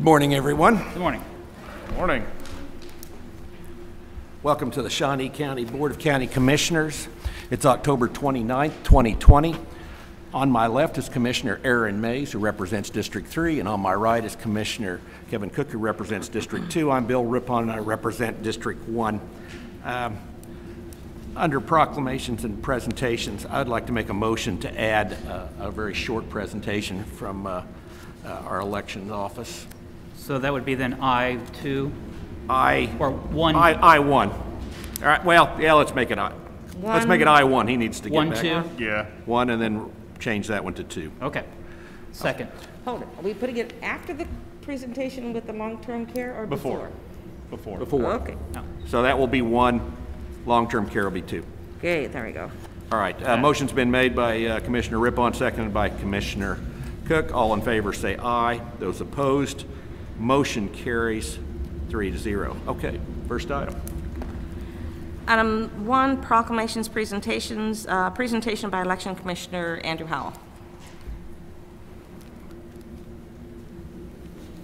Good morning, everyone. Good morning. Good Morning. Welcome to the Shawnee County Board of County Commissioners. It's October 29th, 2020. On my left is Commissioner Aaron Mays, who represents District 3, and on my right is Commissioner Kevin Cook, who represents District 2. I'm Bill Riphahn, and I represent District 1. Um, Under proclamations and presentations, I'd like to make a motion to add uh, a very short presentation from uh, uh, our election office. So that would be then I two, I. or one, I, I one. All right, well, yeah, let's make it I. Let's make it I one. He needs to get one, back. two? Yeah. One, and then change that one to two. Okay. Second. Hold it, are we putting it after the presentation with the long-term care or before? Before. Before. Before. Okay, No. So that will be one, long-term care will be two. okay, there we go. All right, uh, motion's been made by uh, Commissioner Riphahn, seconded by Commissioner Cook. All in favor say aye. Those opposed, motion carries three to zero. Okay, first item. Item one, proclamations, presentations, uh, presentation by Election Commissioner Andrew Howell.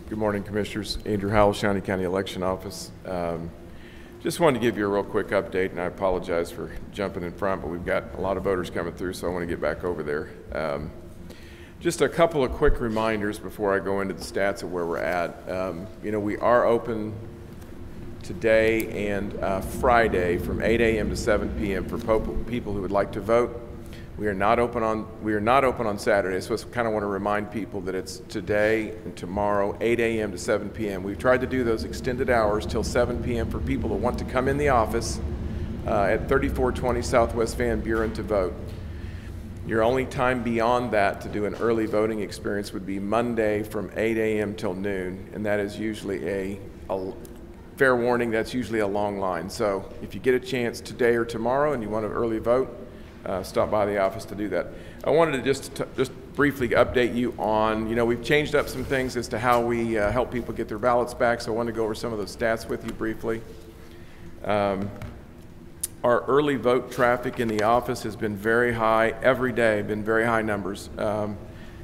Good morning, Commissioners. Andrew Howell, Shawnee County Election Office. Um, Just wanted to give you a real quick update, and I apologize for jumping in front, but we've got a lot of voters coming through, so I want to get back over there. Um, Just a couple of quick reminders before I go into the stats of where we're at. Um, You know, we are open today and uh, Friday from 8 a.m. to 7 p.m. for people who would like to vote. We are not open on, we are not open on Saturday, so I kind of want to remind people that it's today and tomorrow, 8 a.m. to 7 p.m. We've tried to do those extended hours till 7 p.m. for people that want to come in the office uh, at 3420 Southwest Van Buren to vote. Your only time beyond that to do an early voting experience would be Monday from 8 a.m. till noon, and that is usually a, a fair warning, that's usually a long line. So if you get a chance today or tomorrow and you want to early vote, uh, stop by the office to do that. I wanted to just just briefly update you on, you know, we've changed up some things as to how we uh, help people get their ballots back. So I wanted to go over some of those stats with you briefly. Um, our early vote traffic in the office has been very high every day, been very high numbers. Um,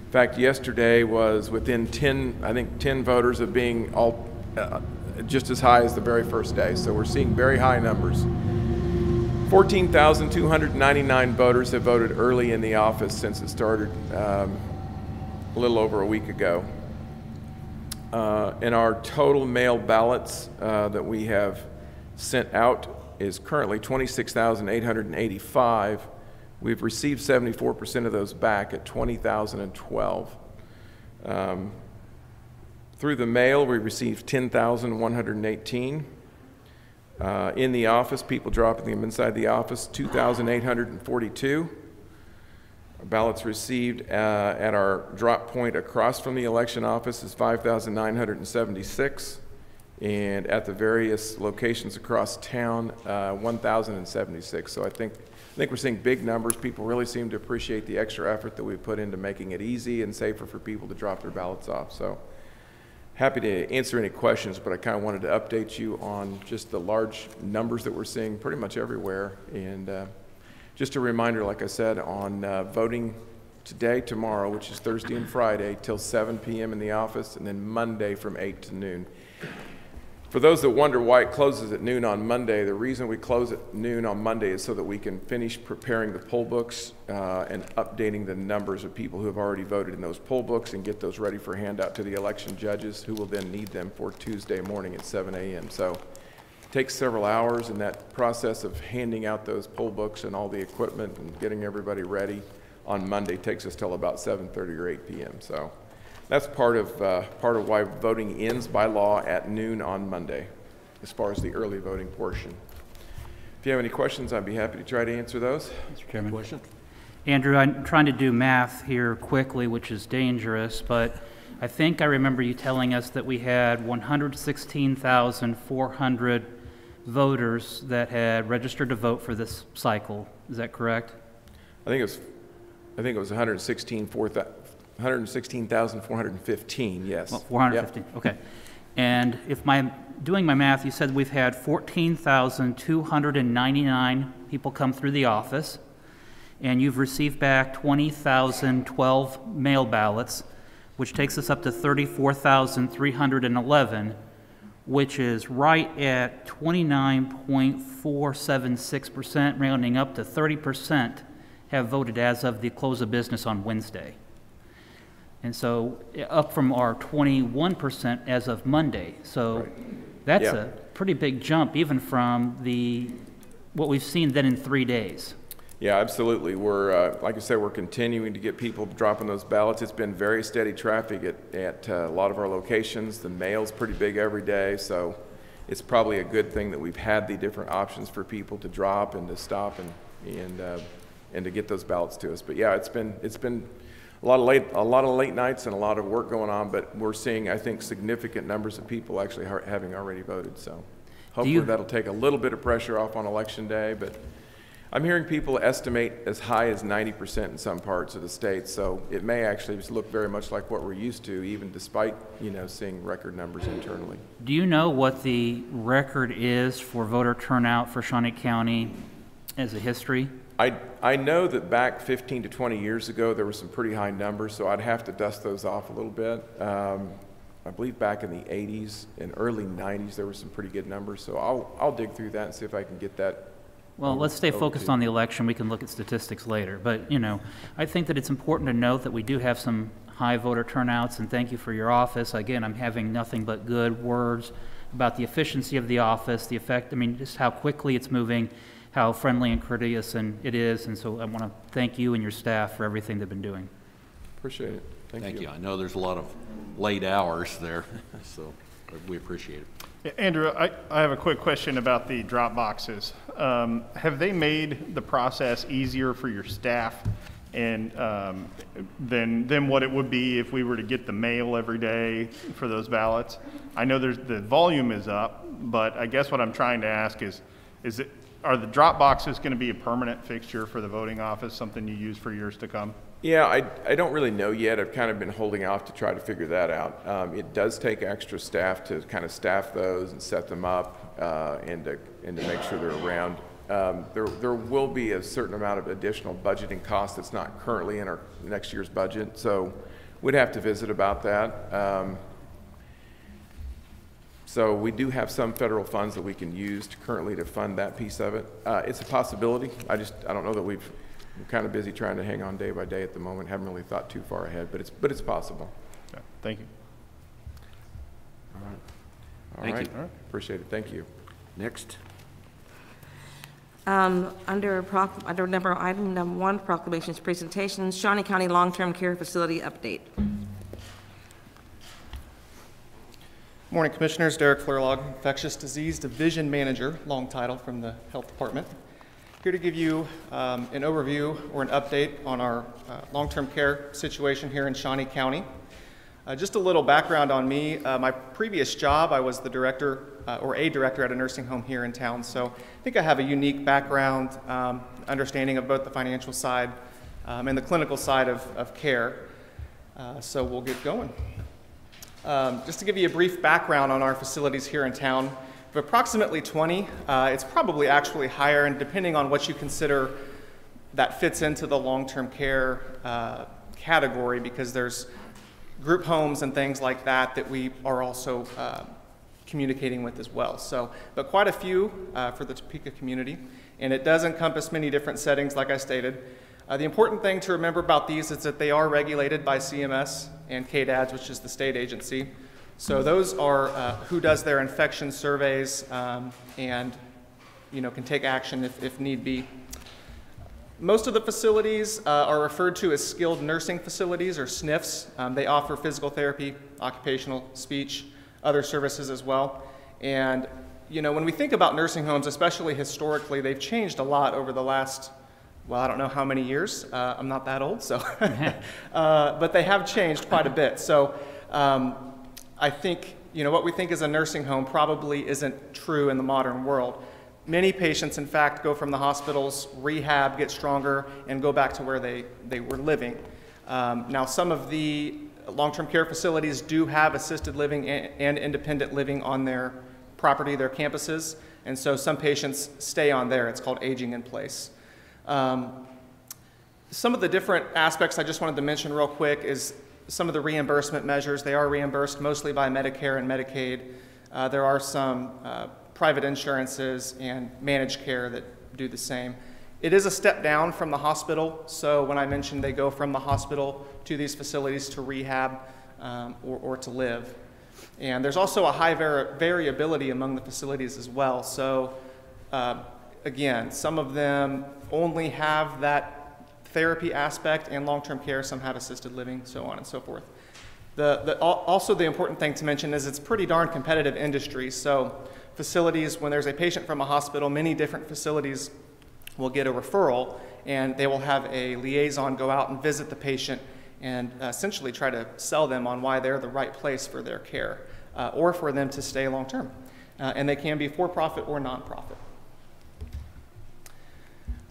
in fact, yesterday was within 10, I think 10 voters of being all uh, just as high as the very first day. So we're seeing very high numbers. 14,299 voters have voted early in the office since it started um, a little over a week ago. Uh, and our total mail ballots uh, that we have sent out is currently 26,885. We've received 74% of those back at 20,012. Um, through the mail, we received 10,118. Uh, in the office, people dropping them inside the office, 2,842. Ballots received uh, at our drop point across from the election office is 5,976. And at the various locations across town, uh, 1,076. So I think, I think we're seeing big numbers. People really seem to appreciate the extra effort that we put into making it easy and safer for people to drop their ballots off. So happy to answer any questions, but I kind of wanted to update you on just the large numbers that we're seeing pretty much everywhere. And uh, just a reminder, like I said, on uh, voting today, tomorrow, which is Thursday and Friday, till 7 p.m. in the office, and then Monday from 8 to noon. For those that wonder why it closes at noon on Monday, the reason we close at noon on Monday is so that we can finish preparing the poll books uh, and updating the numbers of people who have already voted in those poll books and get those ready for handout to the election judges who will then need them for Tuesday morning at 7 a.m. So it takes several hours in that process of handing out those poll books and all the equipment and getting everybody ready on Monday takes us till about 7.30 or 8 p.m. So that's part of, uh, part of why voting ends by law at noon on Monday, as far as the early voting portion. If you have any questions, I'd be happy to try to answer those. Mr. Chairman. Question? Andrew, I'm trying to do math here quickly, which is dangerous, but I think I remember you telling us that we had 116,400 voters that had registered to vote for this cycle. Is that correct? I think it was, I think it was 116, 116,415, yes. Well, 415, okay. And if my, doing my math, you said we've had 14,299 people come through the office, and you've received back 20,012 mail ballots, which takes us up to 34,311, which is right at 29.476%, rounding up to 30% have voted as of the close of business on Wednesday. And so, up from our 21% as of Monday. So, that's Yeah. a pretty big jump, even from the, what we've seen then in three days. Yeah, absolutely. We're, uh, like I said, we're continuing to get people dropping those ballots. It's been very steady traffic at, at uh, a lot of our locations. The mail's pretty big every day, so it's probably a good thing that we've had the different options for people to drop and to stop and, and, uh, and to get those ballots to us. But yeah, it's been, it's been a lot of late, a lot of late nights and a lot of work going on, but we're seeing, I think, significant numbers of people actually having already voted, so hopefully that'll take a little bit of pressure off on election day, but I'm hearing people estimate as high as 90% in some parts of the state, so it may actually just look very much like what we're used to, even despite, you know, seeing record numbers internally. Do you know what the record is for voter turnout for Shawnee County as a history? I, I know that back 15 to 20 years ago, there were some pretty high numbers, so I'd have to dust those off a little bit. Um, I believe back in the 80s and early 90s, there were some pretty good numbers, so I'll, I'll dig through that and see if I can get that. Well, let's stay focused on the election. We can look at statistics later. But, you know, I think that it's important to note that we do have some high voter turnouts, and thank you for your office. Again, I'm having nothing but good words about the efficiency of the office, the effect, I mean, just how quickly it's moving, how friendly and courteous and it is. And so I want to thank you and your staff for everything they've been doing. Appreciate it. Thank you. Thank you. I know there's a lot of late hours there, so we appreciate it. Andrew, I, I have a quick question about the drop boxes. Um, have they made the process easier for your staff and, um, than, than what it would be if we were to get the mail every day for those ballots? I know there's, the volume is up, but I guess what I'm trying to ask is, is it, are the drop boxes gonna be a permanent fixture for the voting office, something you use for years to come? Yeah, I, I don't really know yet. I've kind of been holding off to try to figure that out. Um, it does take extra staff to kind of staff those and set them up uh, and, to, and to make sure they're around. Um, there, there will be a certain amount of additional budgeting cost that's not currently in our next year's budget, so we'd have to visit about that. Um, so we do have some federal funds that we can use to currently to fund that piece of it. Uh, it's a possibility. I just, I don't know that we've, we're kind of busy trying to hang on day by day at the moment. Haven't really thought too far ahead, but it's, but it's possible. Yeah, Thank you. All Thank right. you. Appreciate it. Thank you. Next. Um, Under, under number, item number one, proclamations, presentations, Shawnee County Long-Term Care Facility update. Morning, Commissioners. Derek Flerlog, Infectious Disease Division Manager, long title from the Health Department. Here to give you um, an overview or an update on our uh, long-term care situation here in Shawnee County. Uh, Just a little background on me. Uh, My previous job, I was the director, uh, or a director at a nursing home here in town, so I think I have a unique background, um, understanding of both the financial side um, and the clinical side of of care. Uh, So we'll get going. Um, just to give you a brief background on our facilities here in town, we have approximately 20. Uh, it's probably actually higher, and depending on what you consider that fits into the long-term care uh, category, because there's group homes and things like that that we are also uh, communicating with as well. So, but quite a few uh, for the Topeka community, and it does encompass many different settings, like I stated. Uh, the important thing to remember about these is that they are regulated by CMS and KDADS, which is the state agency. So those are uh, who does their infection surveys um, and, you know, can take action if, if need be. Most of the facilities uh, are referred to as skilled nursing facilities or SNFs. Um, they offer physical therapy, occupational speech, other services as well. And you know, when we think about nursing homes, especially historically, they've changed a lot over the last well, I don't know how many years. Uh, I'm not that old, so. uh, but they have changed quite a bit. So um, I think, you know, what we think is a nursing home probably isn't true in the modern world. Many patients, in fact, go from the hospitals, rehab, get stronger, and go back to where they, they were living. Um, now, some of the long term care facilities do have assisted living and, and independent living on their property, their campuses, and so some patients stay on there. It's called aging in place. Um, some of the different aspects I just wanted to mention real quick is some of the reimbursement measures. They are reimbursed mostly by Medicare and Medicaid. Uh, there are some uh, private insurances and managed care that do the same. It is a step down from the hospital, so when I mentioned they go from the hospital to these facilities to rehab um, or, or, to live. And there's also a high var variability among the facilities as well. So, uh, again, some of them only have that therapy aspect and long term care, some have assisted living, so on and so forth. The, the, also, the important thing to mention is it's pretty darn competitive industry. So, facilities, when there's a patient from a hospital, many different facilities will get a referral and they will have a liaison go out and visit the patient and uh, essentially try to sell them on why they're the right place for their care uh, or for them to stay long term. Uh, and they can be for profit or nonprofit.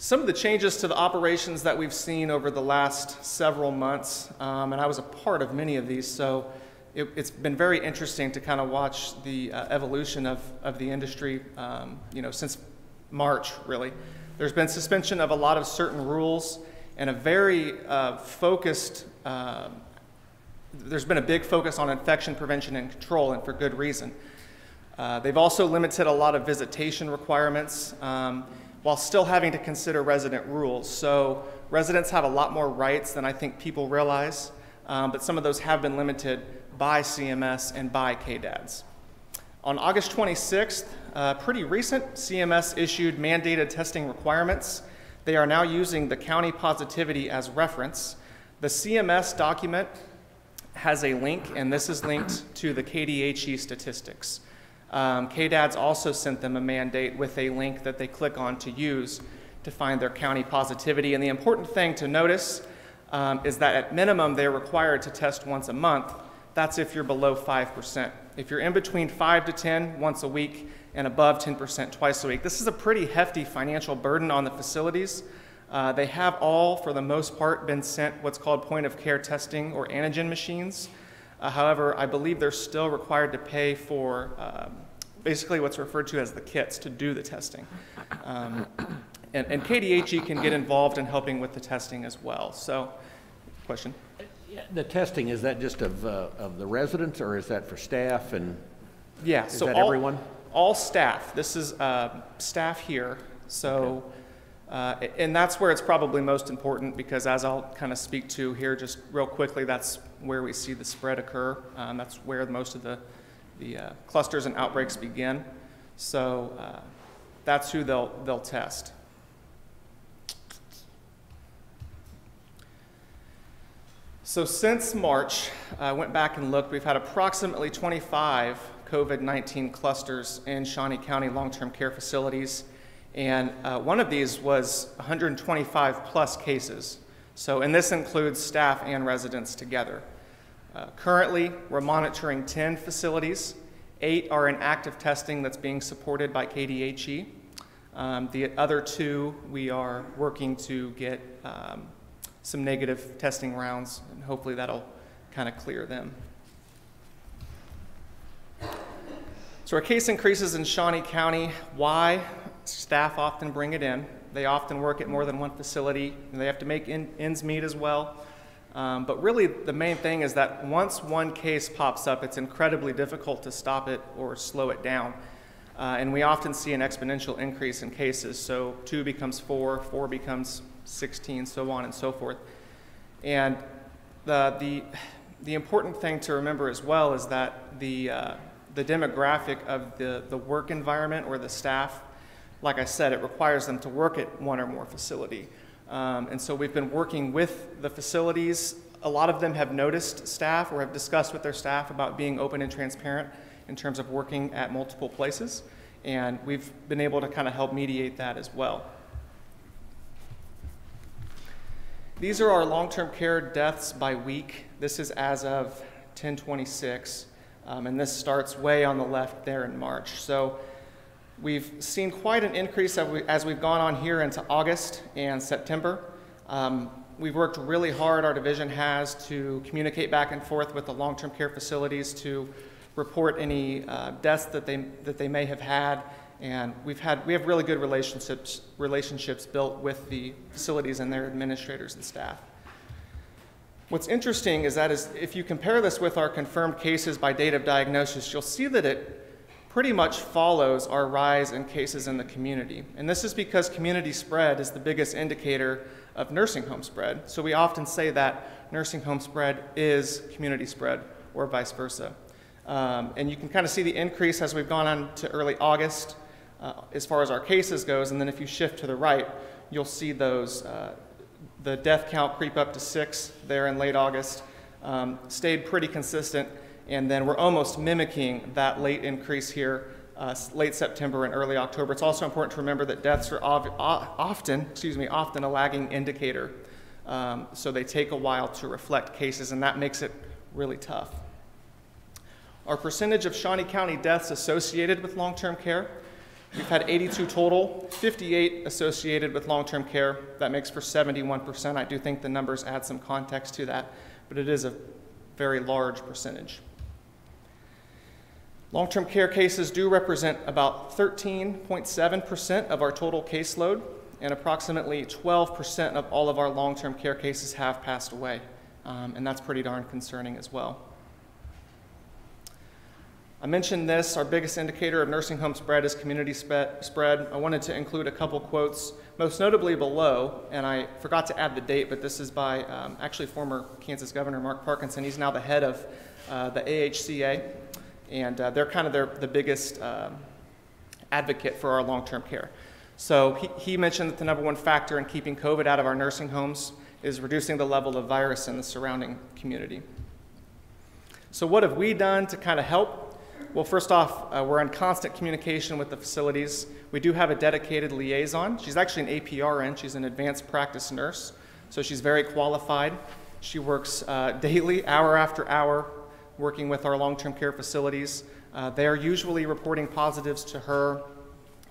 Some of the changes to the operations that we've seen over the last several months, um, and I was a part of many of these, so it, has been very interesting to kind of watch the uh, evolution of, of the industry, um, you know, since March, really. There's been suspension of a lot of certain rules and a very uh, focused, uh, there's been a big focus on infection prevention and control, and for good reason. Uh, they've also limited a lot of visitation requirements um, while still having to consider resident rules. So residents have a lot more rights than I think people realize, um, but some of those have been limited by CMS and by KDADS. On August 26th, uh, pretty recent, CMS issued mandated testing requirements. They are now using the county positivity as reference. The CMS document has a link, and this is linked to the KDHE statistics. Um, KDADS also sent them a mandate with a link that they click on to use to find their county positivity. And the important thing to notice um, is that at minimum, they're required to test once a month. That's if you're below 5%. If you're in between 5 to 10 once a week and above 10% twice a week, this is a pretty hefty financial burden on the facilities. Uh, they have all, for the most part, been sent what's called point of care testing or antigen machines. Uh, however, I believe they're still required to pay for um, basically what's referred to as the kits to do the testing. Um, and, and KDHE can get involved in helping with the testing as well. So, question? The testing, is that just of, uh, of the residents or is that for staff and? Yeah, Is so that all, everyone? all staff. This is uh, staff here. So, uh, and that's where it's probably most important because, as I'll kind of speak to here just real quickly, that's where we see the spread occur. Um, that's where most of the, the uh, clusters and outbreaks begin. So, uh, that's who they'll, they'll test. So since March, I went back and looked, we've had approximately 25 COVID-19 clusters in Shawnee County long-term care facilities. And uh, one of these was 125 plus cases. So, and this includes staff and residents together. Uh, currently, we're monitoring 10 facilities. Eight are in active testing that's being supported by KDHE. Um, the other two, we are working to get um, some negative testing rounds, and hopefully that'll kind of clear them. So our case increases in Shawnee County. Why? Staff often bring it in. They often work at more than one facility, and they have to make in, ends meet as well. Um, but really, the main thing is that once one case pops up, it's incredibly difficult to stop it or slow it down. Uh, and we often see an exponential increase in cases. So two becomes four, four becomes 16, so on and so forth. And the, the, the important thing to remember as well is that the, uh, the demographic of the, the work environment or the staff, like I said, it requires them to work at one or more facility. Um, and so we've been working with the facilities. A lot of them have noticed staff or have discussed with their staff about being open and transparent in terms of working at multiple places. And we've been able to kind of help mediate that as well. These are our long-term care deaths by week. This is as of 1026, um, and this starts way on the left there in March. So we've seen quite an increase as, we, we've gone on here into August and September. Um, we've worked really hard, our division has, to communicate back and forth with the long-term care facilities to report any uh, deaths that they, that they may have had. And we've had, we have really good relationships, relationships built with the facilities and their administrators and staff. What's interesting is that is if you compare this with our confirmed cases by date of diagnosis, you'll see that it pretty much follows our rise in cases in the community. And this is because community spread is the biggest indicator of nursing home spread. So we often say that nursing home spread is community spread or vice versa. Um, and you can kind of see the increase as we've gone on to early August uh, as far as our cases goes. And then if you shift to the right, you'll see those, uh, the death count creep up to six there in late August, um, stayed pretty consistent. And then we're almost mimicking that late increase here, uh, late September and early October. It's also important to remember that deaths are often, excuse me, often a lagging indicator. Um, so they take a while to reflect cases, and that makes it really tough. Our percentage of Shawnee County deaths associated with long term care We've had 82 total, 58 associated with long term care. That makes for 71%. I do think the numbers add some context to that, but it is a very large percentage. Long term care cases do represent about 13.7% of our total caseload, and approximately 12% of all of our long term care cases have passed away. Um, and that's pretty darn concerning as well. I mentioned this, our biggest indicator of nursing home spread is community spread. I wanted to include a couple quotes, most notably below, and I forgot to add the date, but this is by um, actually former Kansas Governor Mark Parkinson. He's now the head of uh, the AHCA, and uh, they're kind of their, the biggest um, advocate for our long term care. So he, he mentioned that the number one factor in keeping COVID out of our nursing homes is reducing the level of virus in the surrounding community. So, what have we done to kind of help well, first off, uh, we're in constant communication with the facilities. We do have a dedicated liaison. She's actually an APRN, she's an advanced practice nurse, so she's very qualified. She works uh, daily, hour after hour, working with our long term care facilities. Uh, they are usually reporting positives to her,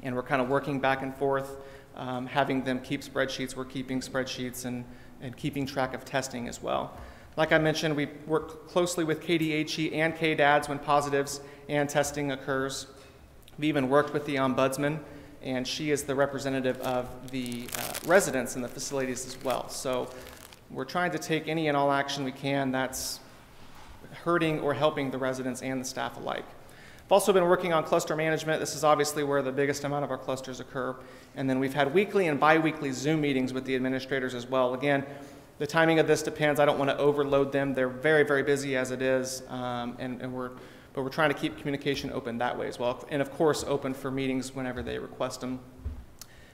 and we're kind of working back and forth, um, having them keep spreadsheets. We're keeping spreadsheets and, and keeping track of testing as well. Like I mentioned, we work closely with KDHE and KDADS when positives and testing occurs. We even worked with the ombudsman, and she is the representative of the uh, residents in the facilities as well. So we're trying to take any and all action we can that's hurting or helping the residents and the staff alike. I've also been working on cluster management. This is obviously where the biggest amount of our clusters occur. And then we've had weekly and biweekly Zoom meetings with the administrators as well. Again, the timing of this depends. I don't want to overload them. They're very, very busy as it is, um, and, and we're but we're trying to keep communication open that way as well. And of course, open for meetings whenever they request them.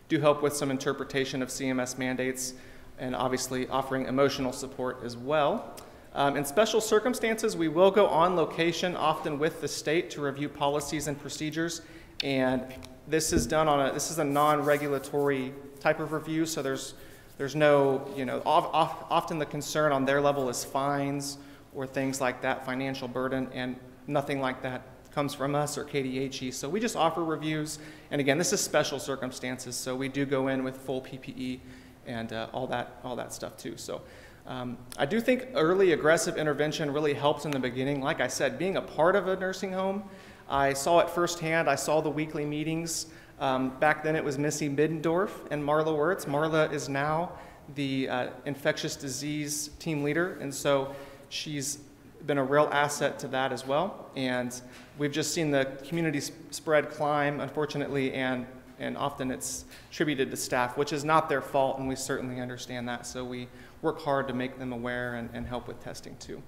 Do help with some interpretation of CMS mandates and obviously offering emotional support as well. Um, in special circumstances, we will go on location, often with the state, to review policies and procedures. And this is done on a this is a non-regulatory type of review, so there's there's no you know often the concern on their level is fines or things like that, financial burden, and Nothing like that comes from us or KDHE. So we just offer reviews. And again, this is special circumstances, so we do go in with full PPE and uh, all that all that stuff too. So. Um, I do think early aggressive intervention really helps in the beginning. Like I said, being a part of a nursing home, I saw it firsthand. I saw the weekly meetings. Um, back then it was Missy Middendorf and Marla Wirtz. Marla is now the uh, infectious disease team leader, and so she's been a real asset to that as well. And we've just seen the community spread climb, unfortunately, and, and often it's attributed to staff, which is not their fault, and we certainly understand that. So we work hard to make them aware and, and help with testing too.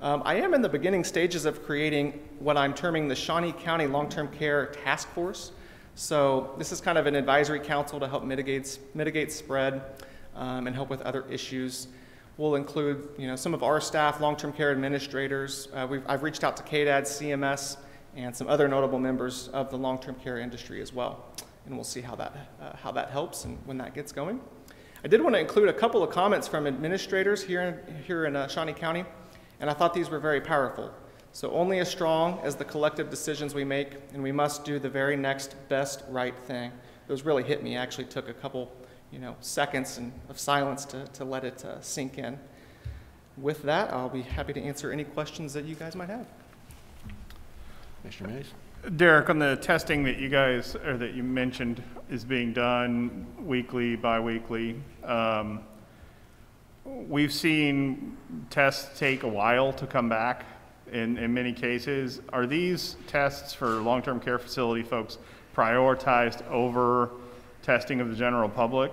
Um, I am in the beginning stages of creating what I'm terming the Shawnee County Long Term Care Task Force. So this is kind of an advisory council to help mitigate, mitigate spread um, and help with other issues. We'll include you know, some of our staff, long-term care administrators. Uh, I've reached out to KDAD, CMS, and some other notable members of the long-term care industry as well. And we'll see how that, uh, how that helps and when that gets going. I did want to include a couple of comments from administrators here in, here in uh, Shawnee County, and I thought these were very powerful. So only as strong as the collective decisions we make, and we must do the very next best right thing. Those really hit me. I actually took a couple, you know, seconds and, of silence to, to let it uh, sink in. With that, I'll be happy to answer any questions that you guys might have. Commissioner Mays? Derek, on the testing that you guys, or that you mentioned is being done weekly, bi-weekly, um, we've seen tests take a while to come back in, in many cases. Are these tests for long-term care facility folks prioritized over testing of the general public?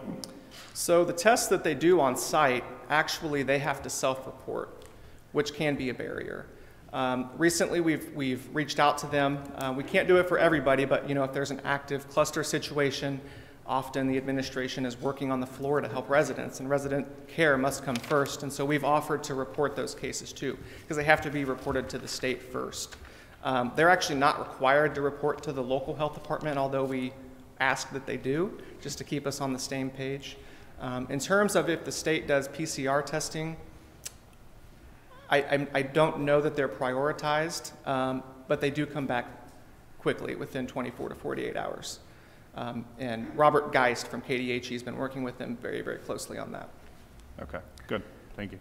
So the tests that they do on site, actually, they have to self-report, which can be a barrier. Um, recently, we've, we've reached out to them. Uh, we can't do it for everybody, but you know, if there's an active cluster situation, often the administration is working on the floor to help residents, and resident care must come first. And so we've offered to report those cases too, because they have to be reported to the state first. Um, they're actually not required to report to the local health department, although we ask that they do, just to keep us on the same page. Um, in terms of if the state does PCR testing, I, I, I don't know that they're prioritized, um, but they do come back quickly within 24 to 48 hours. Um, and Robert Geist from KDHE has been working with them very, very closely on that. Okay, good, thank you.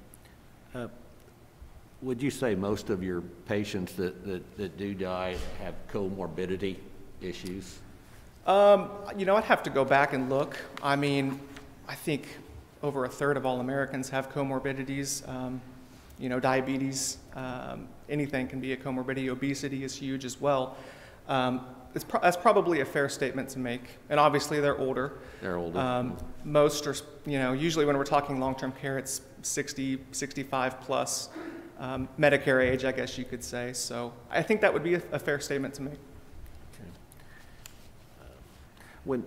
Would you say most of your patients that, that, that do die have comorbidity issues? Um, you know, I'd have to go back and look. I mean, I think over a third of all Americans have comorbidities. Um, you know, diabetes, um, anything can be a comorbidity. Obesity is huge as well. Um, it's pro- that's probably a fair statement to make. And obviously, they're older. They're older. Um, most are, you know, usually when we're talking long-term care, it's 60, 65 plus. Um, Medicare age, I guess you could say. So I think that would be a, a fair statement to make. When,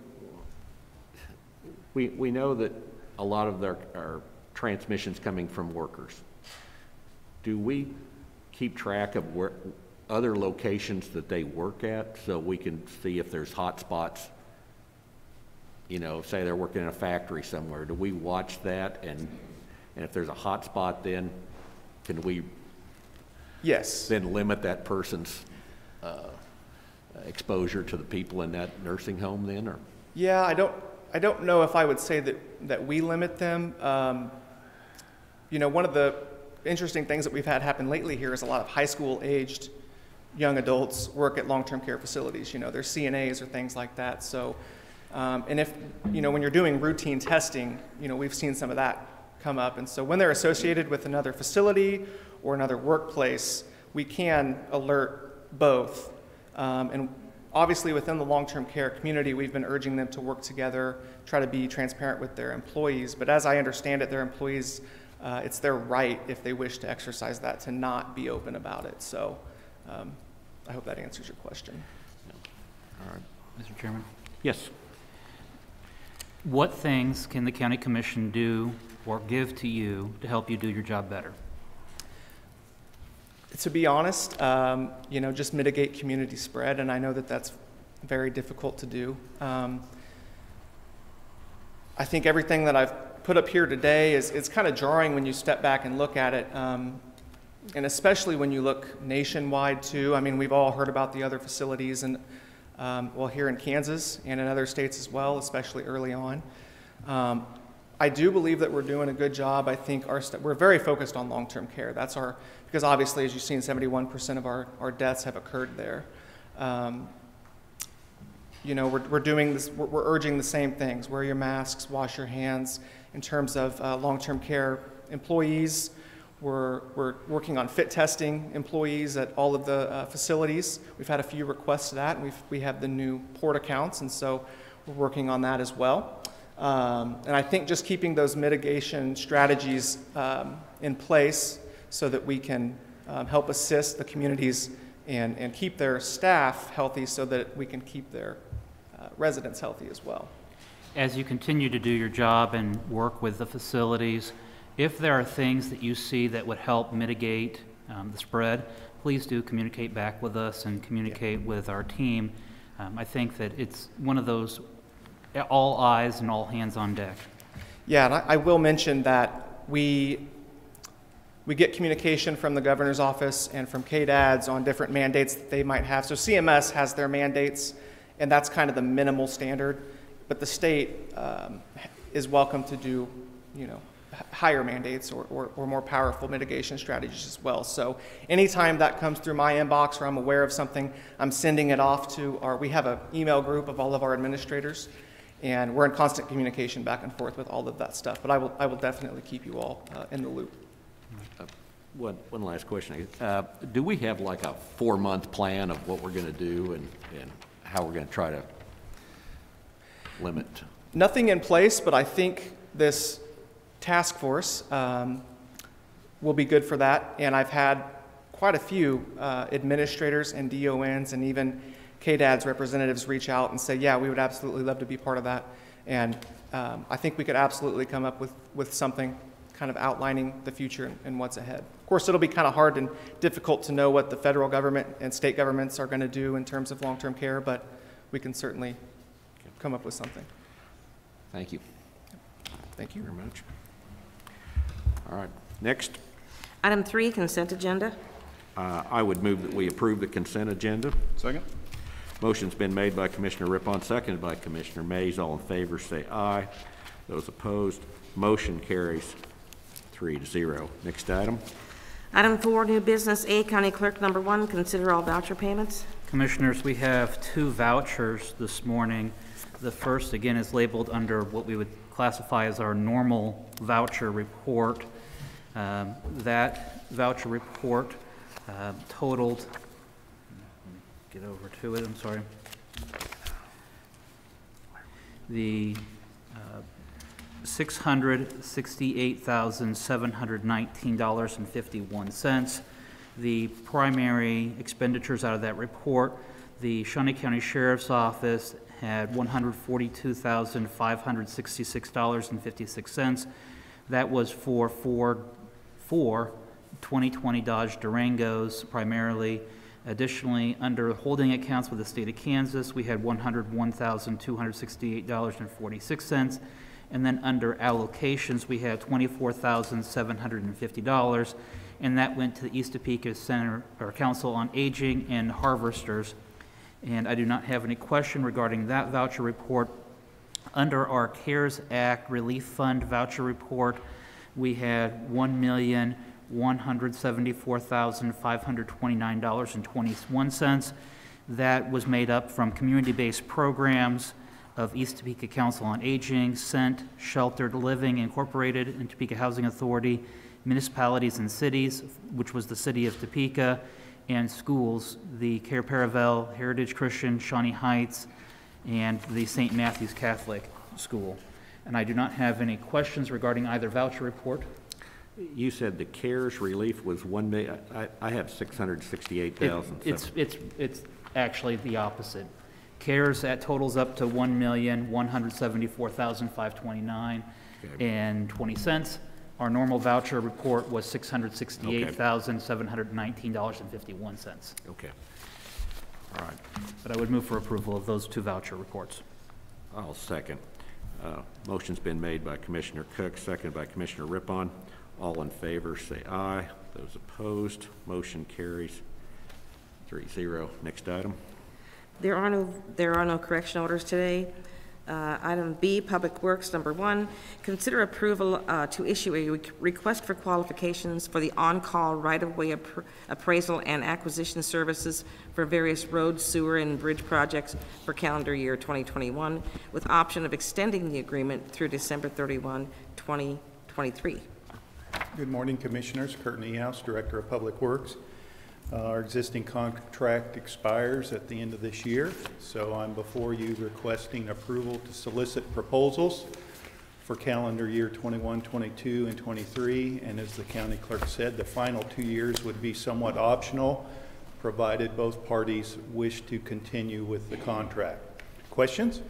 we, we know that a lot of their, our transmissions coming from workers. Do we keep track of where, other locations that they work at, so we can see if there's hot spots? You know, say they're working in a factory somewhere, do we watch that, and, and if there's a hot spot then, can we Yes. then limit that person's, uh, exposure to the people in that nursing home then, or? Yeah, I don't, I don't know if I would say that, that we limit them. Um, you know, one of the interesting things that we've had happen lately here is a lot of high school aged young adults work at long-term care facilities. You know, they're CNAs or things like that. So, um, and if, you know, when you're doing routine testing, you know, we've seen some of that come up. And so when they're associated with another facility or another workplace, we can alert both. Um, and obviously, within the long term care community, we've been urging them to work together, try to be transparent with their employees. But as I understand it, their employees, uh, it's their right, if they wish to exercise that, to not be open about it. So um, I hope that answers your question. All right. Mr. Chairman? Yes. What things can the county commission do or give to you to help you do your job better? To be honest, um, you know, just mitigate community spread, and I know that that's very difficult to do. Um, I think everything that I've put up here today is it's kind of jarring when you step back and look at it, um, and especially when you look nationwide too. I mean, we've all heard about the other facilities, and um, well, here in Kansas and in other states as well, especially early on. Um, I do believe that we're doing a good job. I think our st- we're very focused on long-term care. That's our because obviously, as you've seen, 71% of our, our deaths have occurred there. Um, you know, we're, we're doing this, we're, we're urging the same things. Wear your masks, wash your hands. In terms of uh, long-term care employees, we're, we're working on fit testing employees at all of the uh, facilities. We've had a few requests to that, and we've, we have the new PortaCounts, and so we're working on that as well. Um, and I think just keeping those mitigation strategies um, in place so that we can um, help assist the communities and, and keep their staff healthy so that we can keep their uh, residents healthy as well. As you continue to do your job and work with the facilities, if there are things that you see that would help mitigate um, the spread, please do communicate back with us and communicate with our team. Um, I think that it's one of those all eyes and all hands on deck. Yeah, and I, I will mention that we, we get communication from the governor's office and from KDADS on different mandates that they might have. So CMS has their mandates, and that's kind of the minimal standard. But the state um, is welcome to do, you know, higher mandates or, or, or more powerful mitigation strategies as well. So anytime that comes through my inbox or I'm aware of something, I'm sending it off to our, we have an email group of all of our administrators, and we're in constant communication back and forth with all of that stuff. But I will, I will definitely keep you all uh, in the loop. One, one last question. Uh, Do we have like a four-month plan of what we're going to do and, and how we're going to try to limit? Nothing in place, but I think this task force um, will be good for that. And I've had quite a few uh, administrators and DONs and even KDAD's representatives reach out and say, yeah, we would absolutely love to be part of that. And um, I think we could absolutely come up with, with something kind of outlining the future and, and what's ahead. Of course, it'll be kind of hard and difficult to know what the federal government and state governments are going to do in terms of long-term care, but we can certainly come up with something. Thank you. Thank you. Very much. All right, next, Item three, consent agenda. uh, I would move that we approve the consent agenda. Second? Motion's been made by Commissioner Riphahn, seconded by Commissioner Mays. All in favor, say aye. Those opposed, motion carries three to zero. Next item. Item four, new business, A, County Clerk number one, consider all voucher payments. Commissioners, we have two vouchers this morning. The first, again, is labeled under what we would classify as our normal voucher report. Um, That voucher report uh, totaled, get over to it, I'm sorry. The uh, $668,719.51. The primary expenditures out of that report, the Shawnee County Sheriff's Office had $142,566.56. That was for four, four 2020 Dodge Durangos primarily. Additionally, under holding accounts with the state of Kansas, we had $101,268.46. And then under allocations, we had $24,750. And that went to the East Topeka Center, or Council on Aging and Harvesters. And I do not have any question regarding that voucher report. Under our CARES Act Relief Fund voucher report, we had one million, one hundred seventy-four thousand, five hundred twenty-nine dollars and twenty-one cents. That was made up from community-based programs of East Topeka Council on Aging, SENT, Sheltered Living Incorporated, and Topeka Housing Authority, municipalities and cities, which was the city of Topeka, and schools, the Cair Paravel, Heritage Christian, Shawnee Heights, and the St. Matthew's Catholic School. And I do not have any questions regarding either voucher report. You said the CARES relief was one million, I, I have six hundred sixty-eight It- It's, it's, it's actually the opposite. CARES, that totals up to one million, one hundred seventy-four thousand, five twenty-nine and twenty cents. Our normal voucher report was six hundred sixty-eight thousand, seven hundred nineteen dollars and fifty-one cents. Okay. All right, But I would move for approval of those two voucher reports. I'll second. Uh, Motion's been made by Commissioner Cook, seconded by Commissioner Riphahn. All in favor, say aye. Those opposed, motion carries three zero. Next item. There are no, there are no correction orders today. Uh, Item B, Public Works, number one, consider approval uh, to issue a re- request for qualifications for the on-call right-of-way appra- appraisal and acquisition services for various road, sewer, and bridge projects for calendar year 2021, with option of extending the agreement through December 31, 2023. Good morning, Commissioners. Kurt Niehaus, Director of Public Works. Uh, Our existing contract expires at the end of this year, so I'm before you requesting approval to solicit proposals for calendar year 21, 22, and 23. And as the county clerk said, the final two years would be somewhat optional, provided both parties wish to continue with the contract. Questions?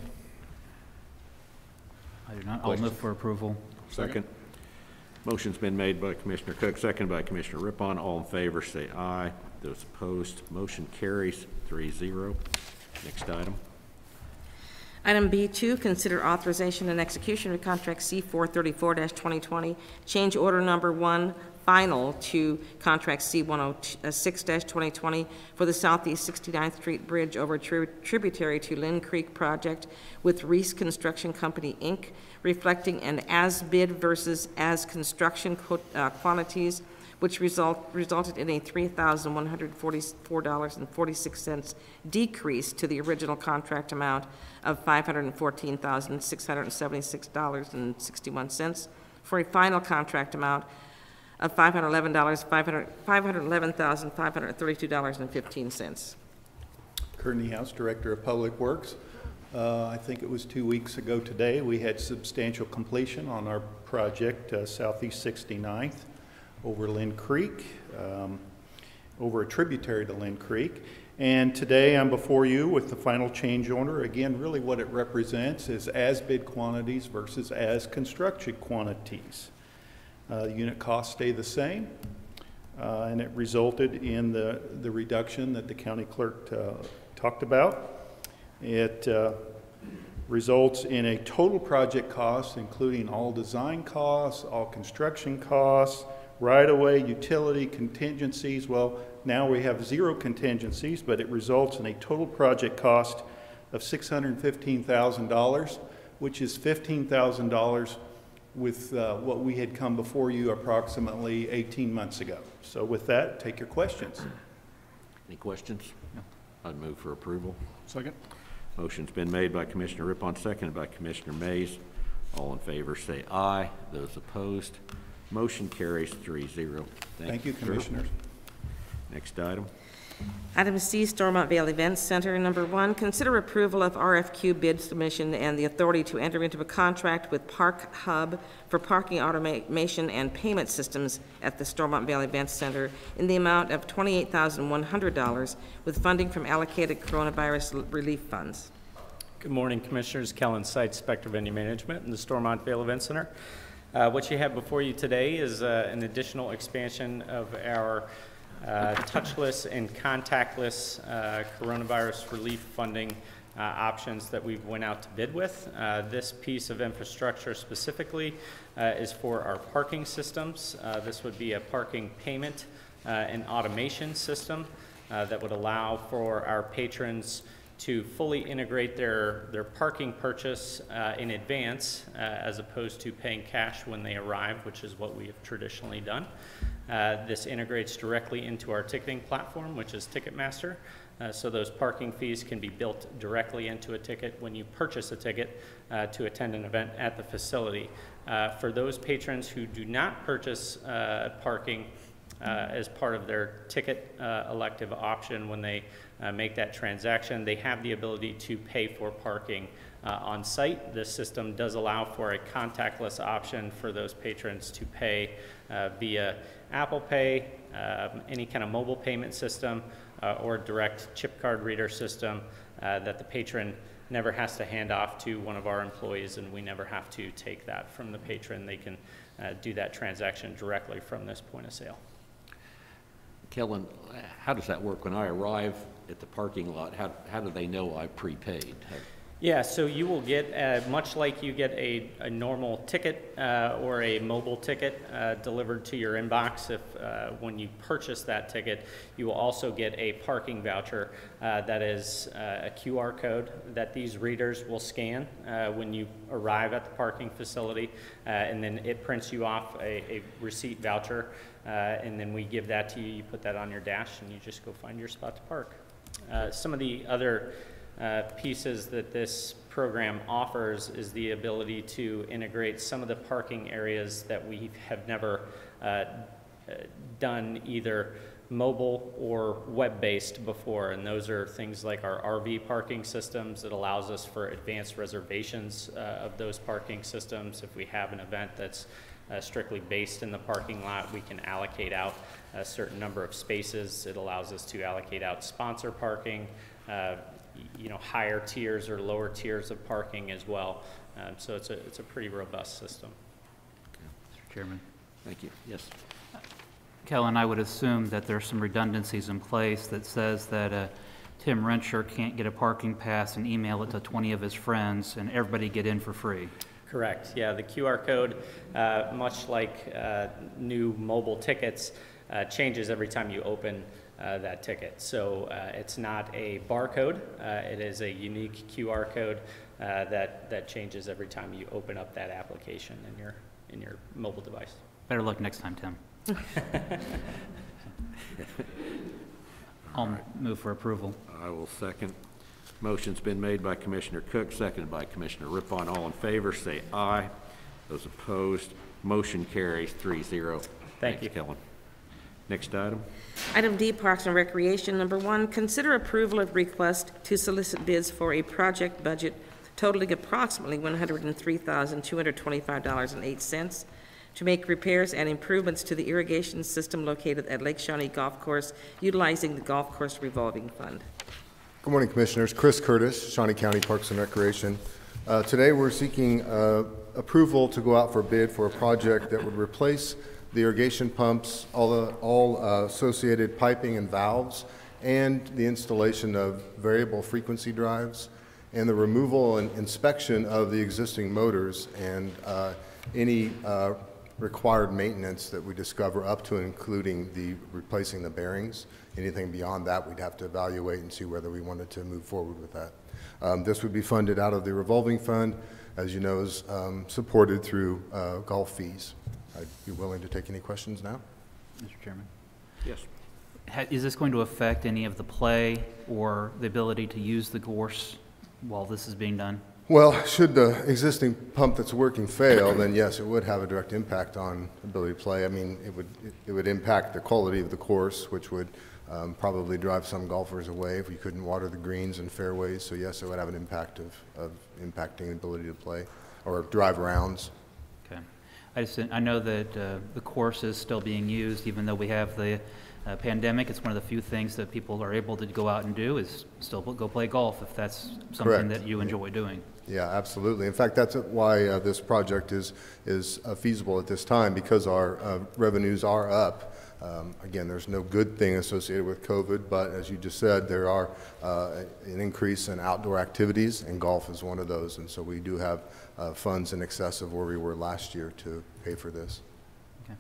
I do not, I'll move for approval. Second. Motion's been made by Commissioner Cook, seconded by Commissioner Riphahn. All in favor, say aye. Those opposed, motion carries 3-0. Next item. Item B2, consider authorization and execution of contract C434-2020, change order number one, final to contract C106-2020 for the Southeast 69th Street Bridge over tri- tributary to Lynn Creek project with Reese Construction Company, Inc., reflecting an as-bid versus as-construction uh, quantities, which result, resulted in a $3,144.46 decrease to the original contract amount of $514,676.61 for a final contract amount of $511, $500 $511,532.15. Kurt Niehaus, Director of Public Works. Uh, I think it was two weeks ago today, we had substantial completion on our project uh, Southeast 69th over Lynn Creek, um, over a tributary to Lynn Creek. And today I'm before you with the final change order. Again, really what it represents is as-bid quantities versus as-construction quantities. Uh, Unit costs stay the same, uh, and it resulted in the, the reduction that the county clerk uh, talked about. It uh, results in a total project cost, including all design costs, all construction costs, right-of-way, utility, contingencies. Well, now we have zero contingencies, but it results in a total project cost of $615,000, which is $15,000 with uh, what we had come before you approximately 18 months ago. So with that, take your questions. Any questions? I'd move for approval. Second. Motion's been made by Commissioner Riphahn, seconded by Commissioner Mays. All in favor say aye. Those opposed, motion carries three zero. Thank you. Commissioners. Next item. Item C, Stormont Vail Events Center. Number one, consider approval of RFQ bid submission and the authority to enter into a contract with ParkHub for parking automation and payment systems at the Stormont Vail Events Center in the amount of $28,100 with funding from allocated coronavirus relief funds. Good morning, Commissioners. Kellen Seitz, Spectra Venue Management and the Stormont Vail Events Center. Uh, What you have before you today is uh, an additional expansion of our uh, touchless and contactless uh, coronavirus relief funding uh, options that we've went out to bid with. This piece of infrastructure specifically is for our parking systems. This would be a parking payment and automation system that would allow for our patrons to fully integrate their, their parking purchase uh, in advance uh, as opposed to paying cash when they arrive, which is what we have traditionally done. Uh, This integrates directly into our ticketing platform, which is Ticketmaster. Uh, So those parking fees can be built directly into a ticket when you purchase a ticket uh, to attend an event at the facility. Uh, For those patrons who do not purchase parking, as part of their ticket elective option when they uh, make that transaction. They have the ability to pay for parking uh, on site. This system does allow for a contactless option for those patrons to pay uh, via Apple Pay, um, any kind of mobile payment system, uh, or direct chip card reader system uh, that the patron never has to hand off to one of our employees, and we never have to take that from the patron. They can uh, do that transaction directly from this point of sale. Kellen, how does that work? When I arrive at the parking lot, how, how do they know I prepaid? Yeah, so you will get, uh, much like you get a, a normal ticket uh, or a mobile ticket uh, delivered to your inbox, if uh, when you purchase that ticket, you will also get a parking voucher uh, that is uh, a QR code that these readers will scan uh, when you arrive at the parking facility, uh, and then it prints you off a, a receipt voucher, uh, and then we give that to you. You put that on your dash, and you just go find your spot to park. Uh, some of the other uh, pieces that this program offers is the ability to integrate some of the parking areas that we have never uh, uh, done either mobile or web-based before, and those are things like our RV parking systems that allows us for advanced reservations uh, of those parking systems. If we have an event that's uh, strictly based in the parking lot, we can allocate out a certain number of spaces. It allows us to allocate out sponsor parking, uh, you know, higher tiers or lower tiers of parking as well. Um, So it's a, it's a pretty robust system. Mr. Chairman. Thank you. Yes. Kellen, I would assume that there's some redundancies in place that says that a Tim Rencher can't get a parking pass and email it to 20 of his friends, and everybody get in for free. Correct, yeah, the QR code, uh, much like uh, new mobile tickets, uh, changes every time you open uh, that ticket. So uh, it's not a barcode, uh, it is a unique QR code uh, that, that changes every time you open up that application in your, in your mobile device. Better luck next time, Tim. I'll move for approval. I will second. Motion's been made by Commissioner Cook, seconded by Commissioner Riphahn. All in favor, say aye. Those opposed, motion carries 3-0. Thank you. Thanks, Kellen. Next item. Item D, Parks and Recreation, number one, consider approval of request to solicit bids for a project budget totaling approximately $103,225.08 to make repairs and improvements to the irrigation system located at Lake Shawnee Golf Course utilizing the Golf Course Revolving Fund. Good morning, Commissioners. Chris Curtis, Shawnee County Parks and Recreation. Uh, Today, we're seeking uh, approval to go out for bid for a project that would replace the irrigation pumps, all the- all uh, associated piping and valves, and the installation of variable frequency drives, and the removal and inspection of the existing motors and uh, any uh, required maintenance that we discover up to including the replacing the bearings. Anything beyond that, we'd have to evaluate and see whether we wanted to move forward with that. Um, This would be funded out of the revolving fund, as you know, is um, supported through uh, golf fees. I'd be willing to take any questions now. Mr. Chairman. Yes. Ha- Is this going to affect any of the play or the ability to use the gorse while this is being done? Well, should the existing pump that's working fail, then yes, it would have a direct impact on ability to play. I mean, it would, it would impact the quality of the course, which would um, probably drive some golfers away if we couldn't water the greens and fairways. So yes, it would have an impact of, of impacting the ability to play or drive rounds. I just, I know that uh, the course is still being used, even though we have the uh, pandemic. It's one of the few things that people are able to go out and do is still go play golf if that's something Correct. that you enjoy doing. Yeah, absolutely. In fact, that's why uh, this project is, is uh, feasible at this time, because our uh, revenues are up. Um, Again, there's no good thing associated with COVID, but as you just said, there are uh, an increase in outdoor activities, and golf is one of those. And so we do have uh, funds in excess of where we were last year to pay for this. Okay.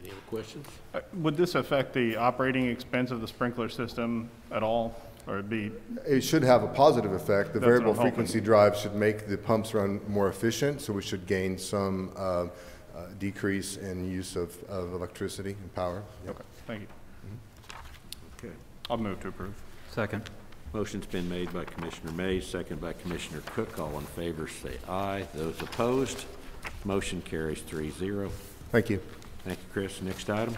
Any other questions? Uh, Would this affect the operating expense of the sprinkler system at all, or it'd be, It should have a positive effect. The That's variable frequency drive should make the pumps run more efficient, so we should gain some uh, uh, decrease in use of, of electricity and power. Yep. okay, thank you. Okay. I'll move to approve. Second. Motion's been made by Commissioner Mays, second by Commissioner Cook. All in favor, say aye. Those opposed, motion carries 3-0. Thank you. Thank you, Chris. Next item.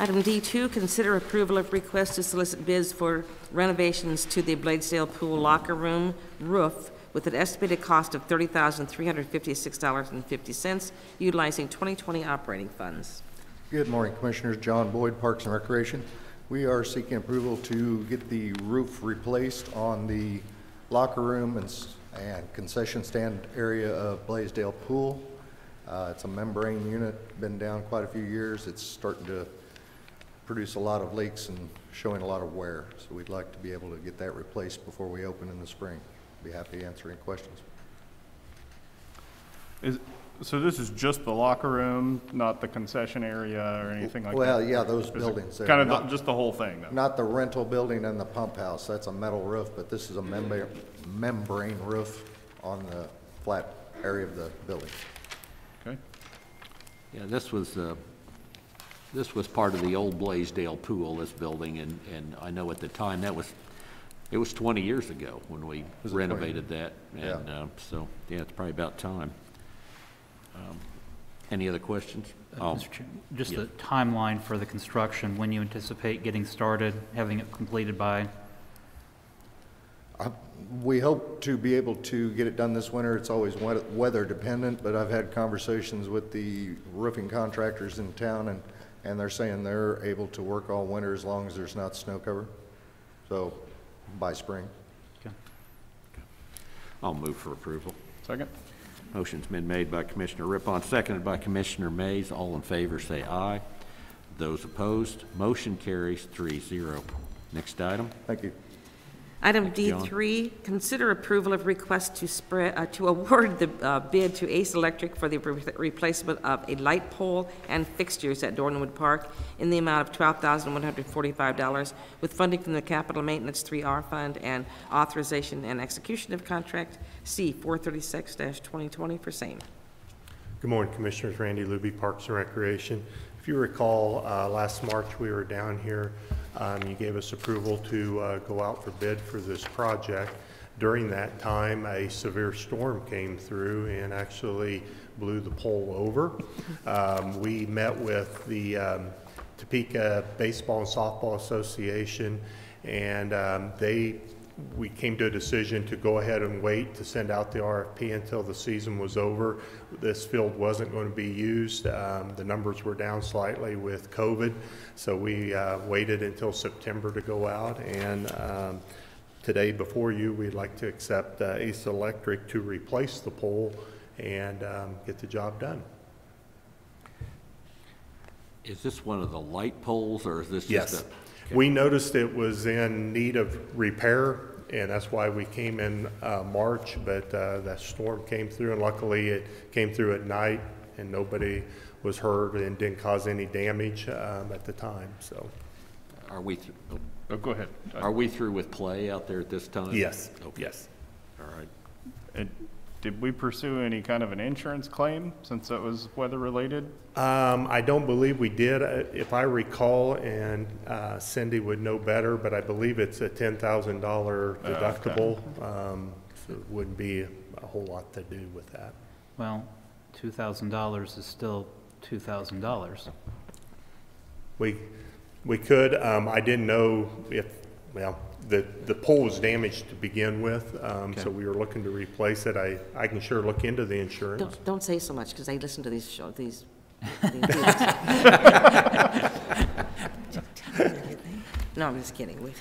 Item D2, consider approval of request to solicit bids for renovations to the Blaisdell Pool Locker Room roof with an estimated cost of $30,356.50, utilizing 2020 operating funds. Good morning, Commissioners. John Boyd, Parks and Recreation. We are seeking approval to get the roof replaced on the locker room and and concession stand area of Blaisdell Pool. Uh, It's a membrane unit, been down quite a few years. It's starting to produce a lot of leaks and showing a lot of wear. So we'd like to be able to get that replaced before we open in the spring. Be happy to answer any questions. Is, so this is just the locker room, not the concession area or anything like that? Well, yeah, those Is it buildings there, Kind of, not- the- just the whole thing, though? Not the rental building and the pump house, that's a metal roof, but this is a membrane, membrane roof on the flat area of the building. Okay. Yeah, this was, uh, this was part of the old Blaisdell Pool, this building, and, and I know at the time, that was, it was 20 years ago when we Was it 20? renovated that. And uh, so, yeah, it's probably about time. Um, Any other questions? Uh, Oh, Mr. Chairman, Just yeah. the timeline for the construction, when you anticipate getting started, having it completed by? Uh, We hope to be able to get it done this winter. It's always wea- weather dependent, but I've had conversations with the roofing contractors in town, and, and they're saying they're able to work all winter as long as there's not snow cover. So, by spring. Okay. I'll move for approval. Second? Motion's been made by Commissioner Riphahn, seconded by Commissioner Mays. All in favor, say aye. Those opposed, motion carries three zero. Next item. Thank you. Item D3, consider approval of request to spread, uh, to award the uh, bid to Ace Electric for the re- replacement of a light pole and fixtures at Dornwood Park in the amount of $12,145 with funding from the Capital Maintenance 3R Fund and authorization and execution of contract C 436-2020 for same. Good morning, Commissioners. Randy Luby, Parks and Recreation. If you recall, uh, last March, we were down here. Um, You gave us approval to uh, go out for bid for this project. During that time, a severe storm came through and actually blew the pole over. Um, We met with the um, Topeka Baseball and Softball Association, and um, they we came to a decision to go ahead and wait to send out the RFP until the season was over. This field wasn't going to be used. Um, the numbers were down slightly with COVID, so we uh, waited until September to go out. And um, today, before you, we'd like to accept uh, Ace Electric to replace the pole and um, get the job done. Is this one of the light poles, or is this just Yes. a? We noticed it was in need of repair, and that's why we came in uh, March, but uh, that storm came through, and luckily it came through at night, and nobody was hurt and didn't cause any damage um, at the time, so, Are we, thr- oh, Oh, go ahead. are we through with play out there at this time? yes, Okay. yes. All right. And Did we pursue any kind of an insurance claim since it was weather-related? Um, I don't believe we did, Uh, if I recall, and uh, Cindy would know better, but I believe it's a $10,000 deductible, um, so it wouldn't be a whole lot to do with that. Well, $2,000 is still $2,000. We, we could, um, I didn't know if, well, the, the pole was damaged to begin with, um, so we were looking to replace it. I, I can sure look into the insurance. Don't, don't say so much, because I listen to these show, these. these. No, I'm just kidding. We,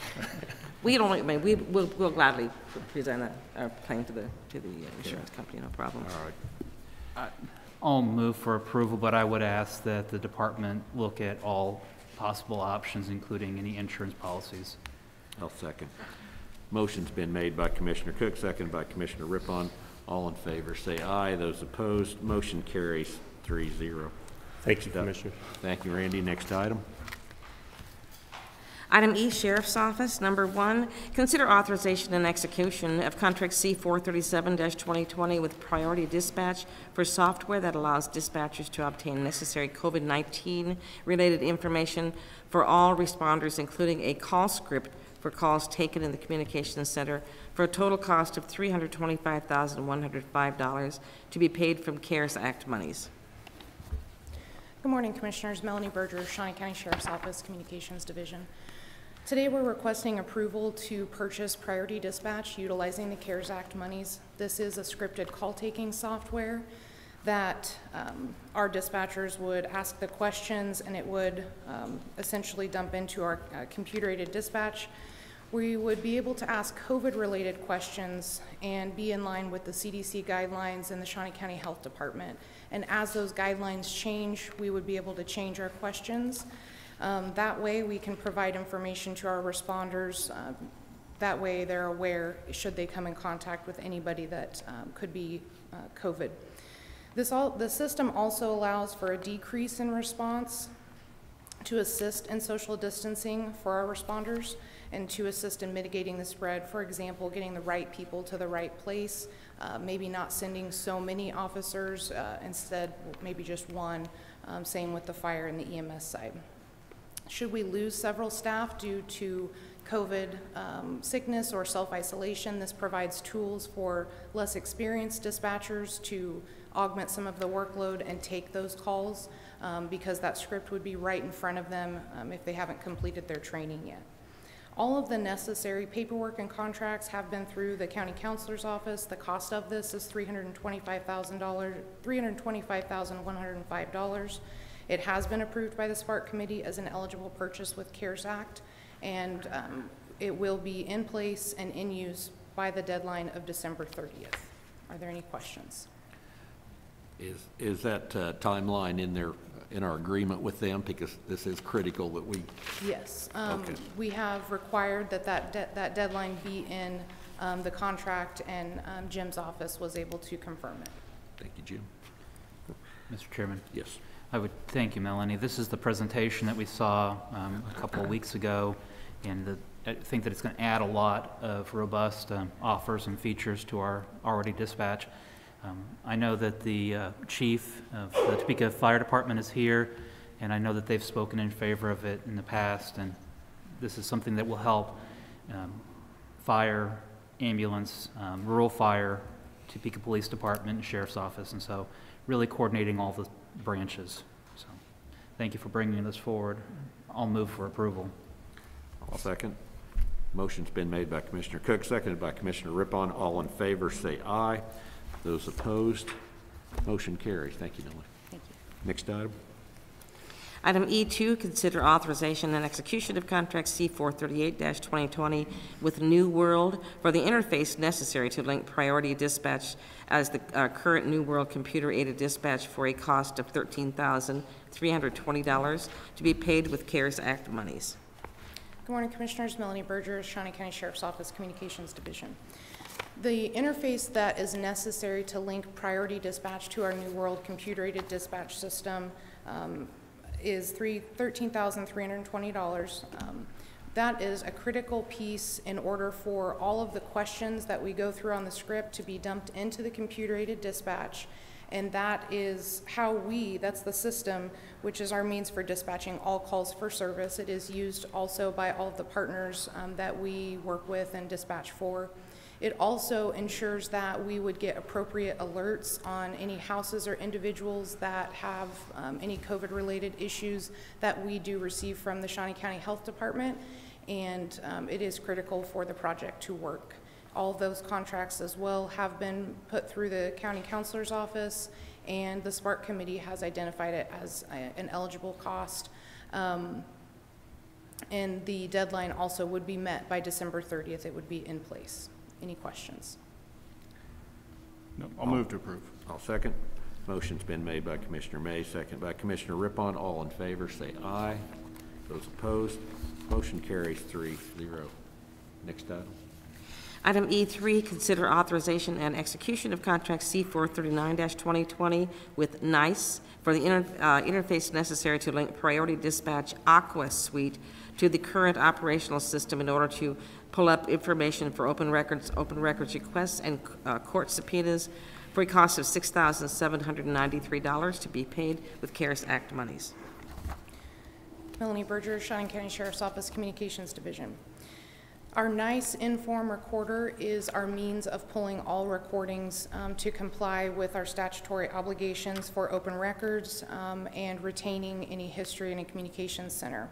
we don't, I mean, we, we'll, we'll gladly present a, our claim to the, to the insurance company, no problem. All right. I'll move for approval, but I would ask that the department look at all possible options, including any insurance policies. I'll second. Motion's been made by Commissioner Cook, seconded by Commissioner Riphahn. All in favor, say aye. Those opposed, motion carries three zero. Thank you, Commissioner. Thank you, Randy. Next item. Item E, Sheriff's Office, number one, consider authorization and execution of contract C-437-2020 with Priority Dispatch for software that allows dispatchers to obtain necessary COVID-19 related information for all responders, including a call script for calls taken in the Communications Center for a total cost of three hundred twenty-five thousand, one hundred five dollars to be paid from CARES Act monies. Good morning, Commissioners. Melanie Berger, Shawnee County Sheriff's Office Communications Division. Today, we're requesting approval to purchase Priority Dispatch utilizing the CARES Act monies. This is a scripted call-taking software that um, our dispatchers would ask the questions, and it would um, essentially dump into our uh, computer-aided dispatch. We would be able to ask COVID-related questions and be in line with the CDC guidelines and the Shawnee County Health Department. And as those guidelines change, we would be able to change our questions. Um, That way, we can provide information to our responders. uh, That way, they're aware, should they come in contact with anybody that um, could be uh, COVID. This all, the system also allows for a decrease in response to assist in social distancing for our responders and to assist in mitigating the spread. For example, getting the right people to the right place, uh, maybe not sending so many officers, uh, instead maybe just one, um, same with the fire and the EMS side. Should we lose several staff due to COVID um, sickness or self-isolation, this provides tools for less experienced dispatchers to augment some of the workload and take those calls um, because that script would be right in front of them um, if they haven't completed their training yet. All of the necessary paperwork and contracts have been through the county counselor's office. The cost of this is $325,000, $325,105. It has been approved by the Spark Committee as an eligible purchase with CARES Act, and um, it will be in place and in use by the deadline of December 30th. Are there any questions? Is, is that uh, timeline in there in our agreement with them? Because this is critical that we, Yes. um, Okay. We have required that that, de- that deadline be in um, the contract, and um, Jim's office was able to confirm it. thank you, Jim. Mr. Chairman? Yes. I would, thank you, Melanie. This is the presentation that we saw um, a couple of weeks ago, and the- I think that it's going to add a lot of robust um, offers and features to our already dispatch. Um, I know that the uh, chief of the Topeka Fire Department is here, and I know that they've spoken in favor of it in the past, and this is something that will help um, fire, ambulance, um, rural fire, Topeka Police Department, and Sheriff's Office, and so really coordinating all the branches. So, thank you for bringing this forward. I'll move for approval. I'll second. Motion's been made by Commissioner Cook, seconded by Commissioner Riphahn. All in favor, say aye. Those opposed, motion carries. Thank you, Melanie. Thank you. Next item. Item E2, consider authorization and execution of contract C438-2020 with New World for the interface necessary to link Priority Dispatch as the uh, current New World computer-aided dispatch for a cost of $13,320 to be paid with CARES Act monies. Good morning, Commissioners. Melanie Berger, Shawnee County Sheriff's Office Communications Division. The interface that is necessary to link Priority Dispatch to our New World computer-aided dispatch system um, is three- $13,320. Um, That is a critical piece in order for all of the questions that we go through on the script to be dumped into the computer-aided dispatch. And that is how we, that's the system, which is our means for dispatching all calls for service. It is used also by all of the partners um, that we work with and dispatch for. It also ensures that we would get appropriate alerts on any houses or individuals that have um, any COVID-related issues that we do receive from the Shawnee County Health Department, and um, it is critical for the project to work. All those contracts as well have been put through the county counselor's office, and the Spark Committee has identified it as a- an eligible cost. Um, And the deadline also would be met by December 30th. It would be in place. Any questions? No, I'll move to approve. I'll second. Motion's been made by Commissioner May, second by Commissioner Riphahn. All in favor, say aye. Those opposed, motion carries three zero. Next item. Item E3, consider authorization and execution of contract C439-2020 with NICE for the inter- uh, interface necessary to link Priority Dispatch Aqua Suite to the current operational system in order to pull up information for open records, open records requests, and uh, court subpoenas for a cost of $6,793 to be paid with CARES Act monies. Melanie Berger, Shawnee County Sheriff's Office Communications Division. Our NICE Inform Recorder is our means of pulling all recordings um, to comply with our statutory obligations for open records um, and retaining any history in a communications center.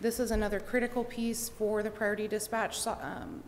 This is another critical piece for the Priority Dispatch um,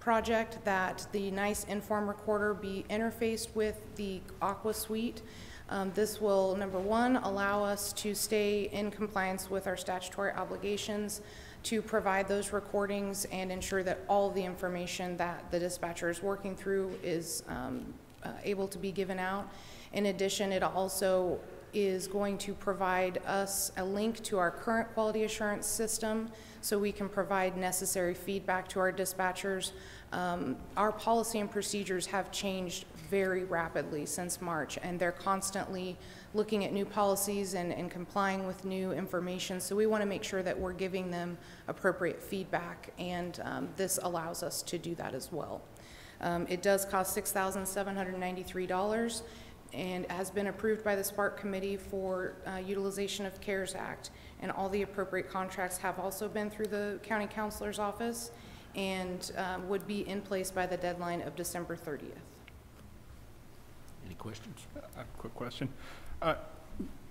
project that the NICE Inform Recorder be interfaced with the Aqua Suite. Um, This will, number one, allow us to stay in compliance with our statutory obligations to provide those recordings and ensure that all the information that the dispatcher is working through is um, uh, able to be given out. In addition, it also is going to provide us a link to our current quality assurance system so we can provide necessary feedback to our dispatchers. Um, Our policy and procedures have changed very rapidly since March, and they're constantly looking at new policies and, and complying with new information. So we want to make sure that we're giving them appropriate feedback, and um, this allows us to do that as well. Um, It does cost $6,793 and has been approved by the Spark Committee for uh, utilization of CARES Act. And all the appropriate contracts have also been through the county counselor's office and um, would be in place by the deadline of December 30th. Any questions? A quick question. Uh,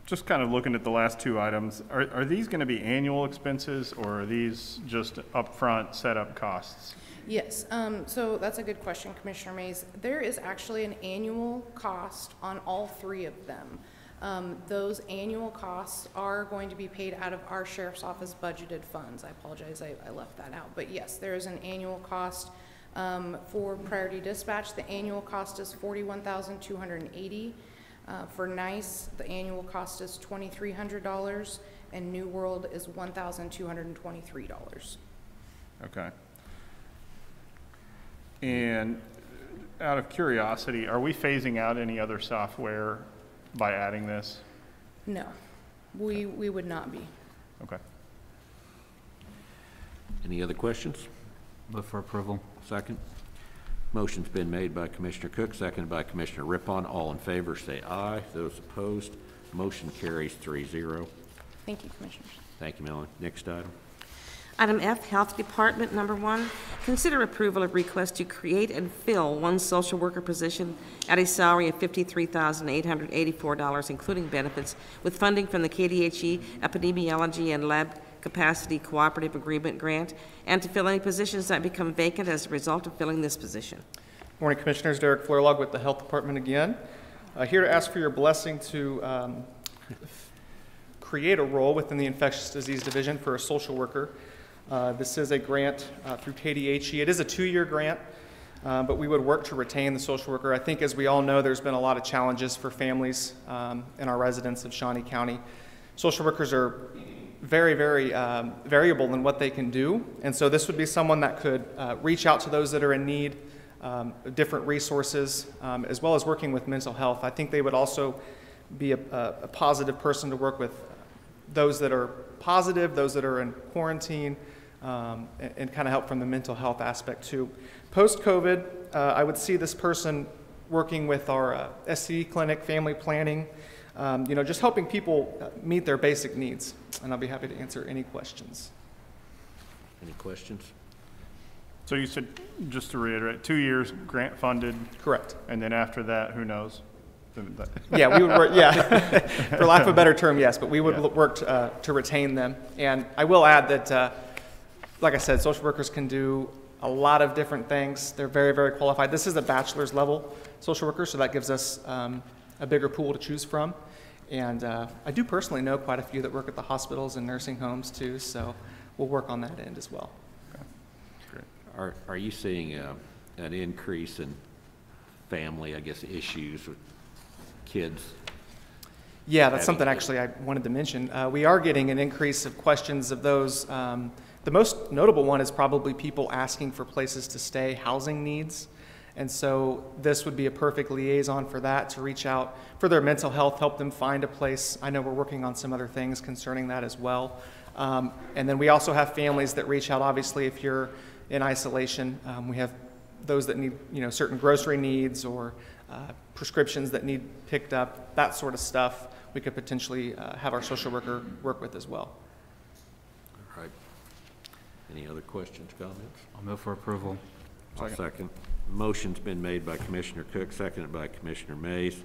Just kind of looking at the last two items, are, are these going to be annual expenses or are these just upfront setup costs? Yes, um, so that's a good question, Commissioner Mays. There is actually an annual cost on all three of them. Um, those annual costs are going to be paid out of our sheriff's office budgeted funds. I apologize, I, I left that out. But yes, there is an annual cost, um, for priority dispatch. The annual cost is forty-one thousand two hundred and eighty. Uh, For NICE, the annual cost is $2,300, and New World is $1,223. Okay. And out of curiosity, are we phasing out any other software by adding this? No, we, we would not be. Okay. Any other questions? Move for approval. Second. Motion's been made by Commissioner Cook, seconded by Commissioner Riphahn. All in favor, say aye. Those opposed, motion carries three zero. Thank you, Commissioners. Thank you, Melanie. Next item. Item F, Health Department, number one, consider approval of request to create and fill one social worker position at a salary of $53,884, including benefits, with funding from the KDHE Epidemiology and Lab Capacity Cooperative Agreement Grant, and to fill any positions that become vacant as a result of filling this position. Morning, Commissioners. Derek Fleurlog with the Health Department again. Uh, Here to ask for your blessing to um, create a role within the Infectious Disease Division for a social worker. Uh, This is a grant uh, through KDHE. It is a two-year grant, uh, but we would work to retain the social worker. I think, as we all know, there's been a lot of challenges for families um, our residents of Shawnee County. Social workers are very, very um, variable in what they can do, and so this would be someone that could uh, reach out to those that are in need, um, different resources, um, as well as working with mental health. I think they would also be a, a, a positive person to work with those that are positive, those that are in quarantine, um, and, and kind of help from the mental health aspect too. Post COVID, uh, I would see this person working with our uh, SCE clinic, family planning, um, you know, just helping people uh, meet their basic needs. And I'll be happy to answer any questions. Any questions? So you said, just to reiterate, two years, grant funded, Correct. and then after that, who knows? Yeah, we would work, yeah, for lack of a better term, yes, but we would Yeah. work to, uh, to retain them. And I will add that, uh, like I said, social workers can do a lot of different things. They're very, very qualified. This is a bachelor's level social worker, so that gives us um, a bigger pool to choose from. And uh, I do personally know quite a few that work at the hospitals and nursing homes too, so we'll work on that end as well. Great. Are, are you seeing uh, an increase in family, I guess, issues with kids? Yeah, that's something actually I wanted to mention. Uh, we are getting an increase of questions of those. Um, the most notable one is probably people asking for places to stay, housing needs. And so this would be a perfect liaison for that to reach out for their mental health, help them find a place. I know we're working on some other things concerning that as well. Um, and then we also have families that reach out. Obviously, if you're in isolation, um, we have those that need, you know, certain grocery needs or uh, prescriptions that need picked up, that sort of stuff. We could potentially uh, have our social worker work with as well. All right. Any other questions, comments? I'll move for approval. I'll second. Motion's been made by Commissioner Cook, seconded by Commissioner Mays.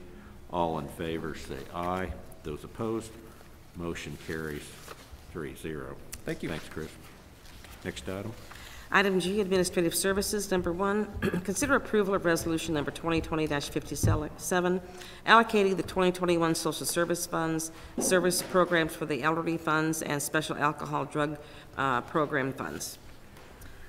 All in favor, say aye. Those opposed, motion carries three zero. Thank you. Thanks, Chris. Next item. Item G, Administrative Services, number one, consider approval of resolution number 2020-57, allocating the 2021 social service funds, service programs for the elderly funds, and special alcohol drug uh, program funds.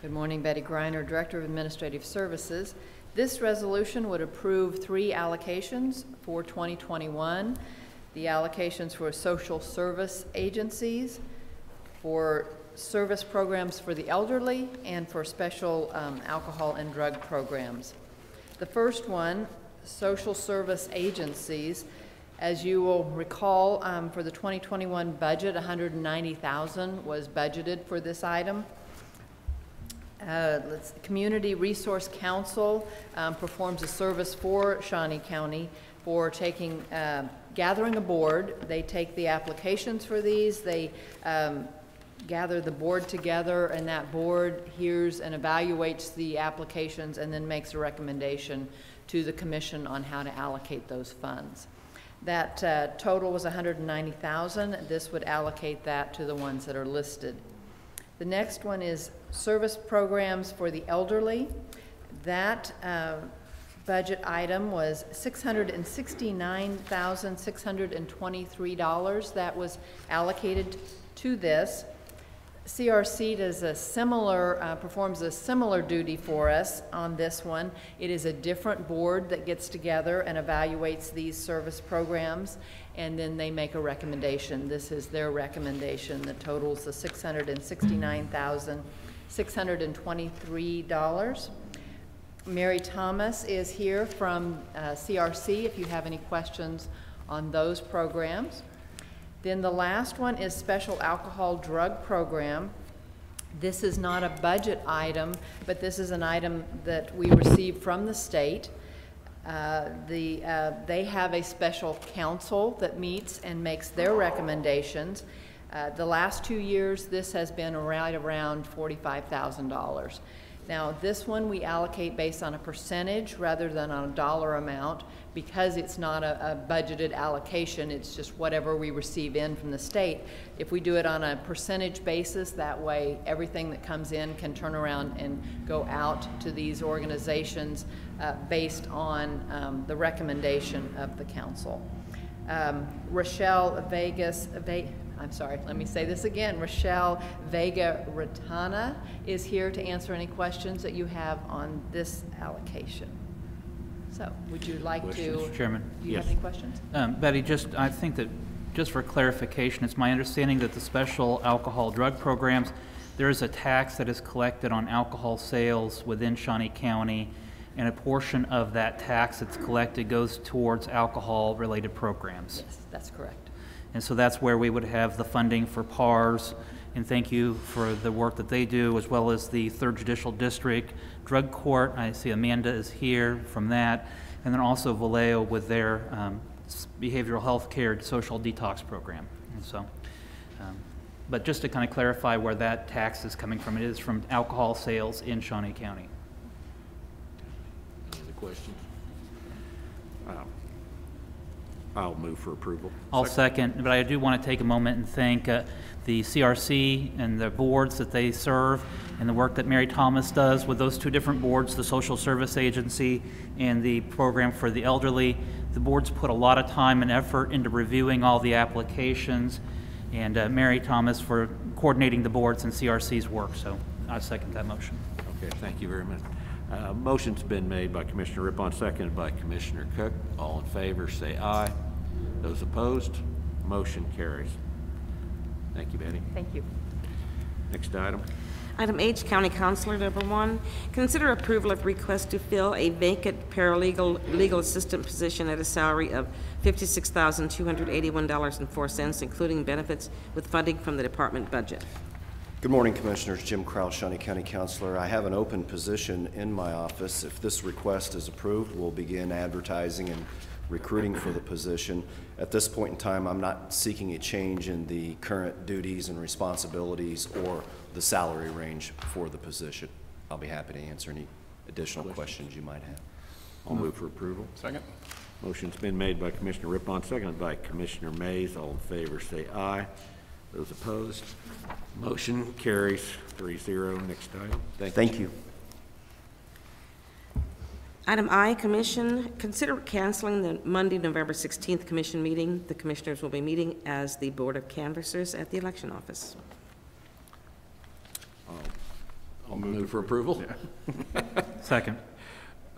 Good morning, Betty Griner, Director of Administrative Services. This resolution would approve three allocations for 2021. The allocations for social service agencies, for service programs for the elderly, and for special um, alcohol and drug programs. The first one, social service agencies, as you will recall, um, for the 2021 budget, 190,000 was budgeted for this item. Uh, Community Resource Council um, performs a service for Shawnee County for taking, uh, gathering a board. They take the applications for these, they um, gather the board together, and that board hears and evaluates the applications and then makes a recommendation to the commission on how to allocate those funds. That uh, total was 190,000. This would allocate that to the ones that are listed. The next one is service programs for the elderly. That uh, budget item was $669,623 that was allocated to this. CRC does a similar, uh, performs a similar duty for us on this one. It is a different board that gets together and evaluates these service programs, and then they make a recommendation. This is their recommendation that totals the $669,623. Mary Thomas is here from uh, CRC if you have any questions on those programs. Then the last one is Special Alcohol Drug Program. This is not a budget item, but this is an item that we received from the state. Uh, The, uh, they have a special council that meets and makes their recommendations. Uh, The last two years, this has been right around $45,000. Now, this one we allocate based on a percentage rather than on a dollar amount. Because it's not a, a budgeted allocation, it's just whatever we receive in from the state. If we do it on a percentage basis, that way everything that comes in can turn around and go out to these organizations uh, based on um, the recommendation of the council. Um, Rochelle Vegas, Ve- I'm sorry, let me say this again. Rochelle Vega Ratana is here to answer any questions that you have on this allocation. So, would you like to? Mr. Chairman. Do you have any questions? Um, Betty, just, I think that, just for clarification, it's my understanding that the special alcohol drug programs, there is a tax that is collected on alcohol sales within Shawnee County, and a portion of that tax that's collected goes towards alcohol-related programs. Yes, that's correct. And so that's where we would have the funding for PARS, and thank you for the work that they do, as well as the Third Judicial District Drug Court. I see Amanda is here from that, and then also Valeo with their um, behavioral health care social detox program. And so, um, but just to kind of clarify where that tax is coming from, it is from alcohol sales in Shawnee County. Any other questions? I'll- I'll move for approval. I'll second, but I do want to take a moment and thank uh, the CRC and the boards that they serve and the work that Mary Thomas does with those two different boards, the Social Service Agency and the Program for the Elderly. The boards put a lot of time and effort into reviewing all the applications, and uh, Mary Thomas for coordinating the boards and CRC's work, so I second that motion. Okay, thank you very much. Uh, Motion's been made by Commissioner Riphahn, seconded by Commissioner Cook. All in favor, say aye. Those opposed, motion carries. Thank you, Betty. Thank you. Next item. Item H, County Counselor, number one, consider approval of request to fill a vacant paralegal legal assistant position at a salary of $56,281.04, including benefits with funding from the department budget. Good morning, Commissioners. Jim Kraus, Shawnee County Counselor. I have an open position in my office. If this request is approved, we'll begin advertising and recruiting for the position. At this point in time, I'm not seeking a change in the current duties and responsibilities or the salary range for the position. I'll be happy to answer any additional questions you might have. I'll move for approval. Second? Motion's been made by Commissioner Riphahn, seconded by Commissioner Mays. All in favor, say aye. Those opposed, motion carries 3-0. Next item. Thank you. Item I, Commission, consider canceling the Monday, November 16th Commission meeting. The Commissioners will be meeting as the Board of Canvassers at the election office. I'll move for approval. Second.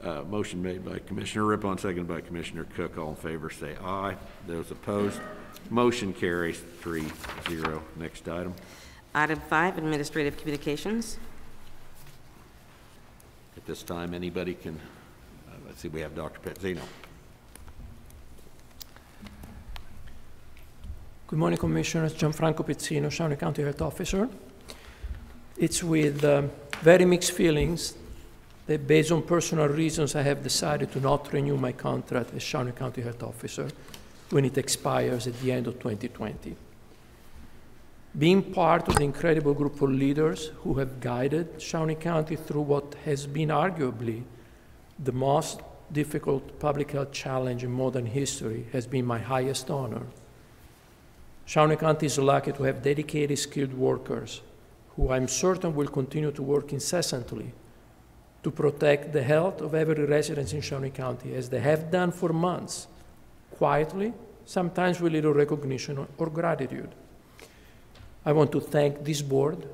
Uh, Motion made by Commissioner Riphahn, seconded by Commissioner Cook. All in favor, say aye. Those opposed, motion carries three zero. Next item. Item five, Administrative Communications. At this time, anybody can, uh, let's see, we have Dr. Pezzino. Good morning, Commissioners. Gianfranco Pezzino, Shawnee County Health Officer. It's with um, very mixed feelings that, based on personal reasons, I have decided to not renew my contract as Shawnee County Health Officer when it expires at the end of 2020. Being part of the incredible group of leaders who have guided Shawnee County through what has been arguably the most difficult public health challenge in modern history has been my highest honor. Shawnee County is lucky to have dedicated, skilled workers who I'm certain will continue to work incessantly to protect the health of every resident in Shawnee County, as they have done for months, quietly, sometimes with little recognition or- or gratitude. I want to thank this board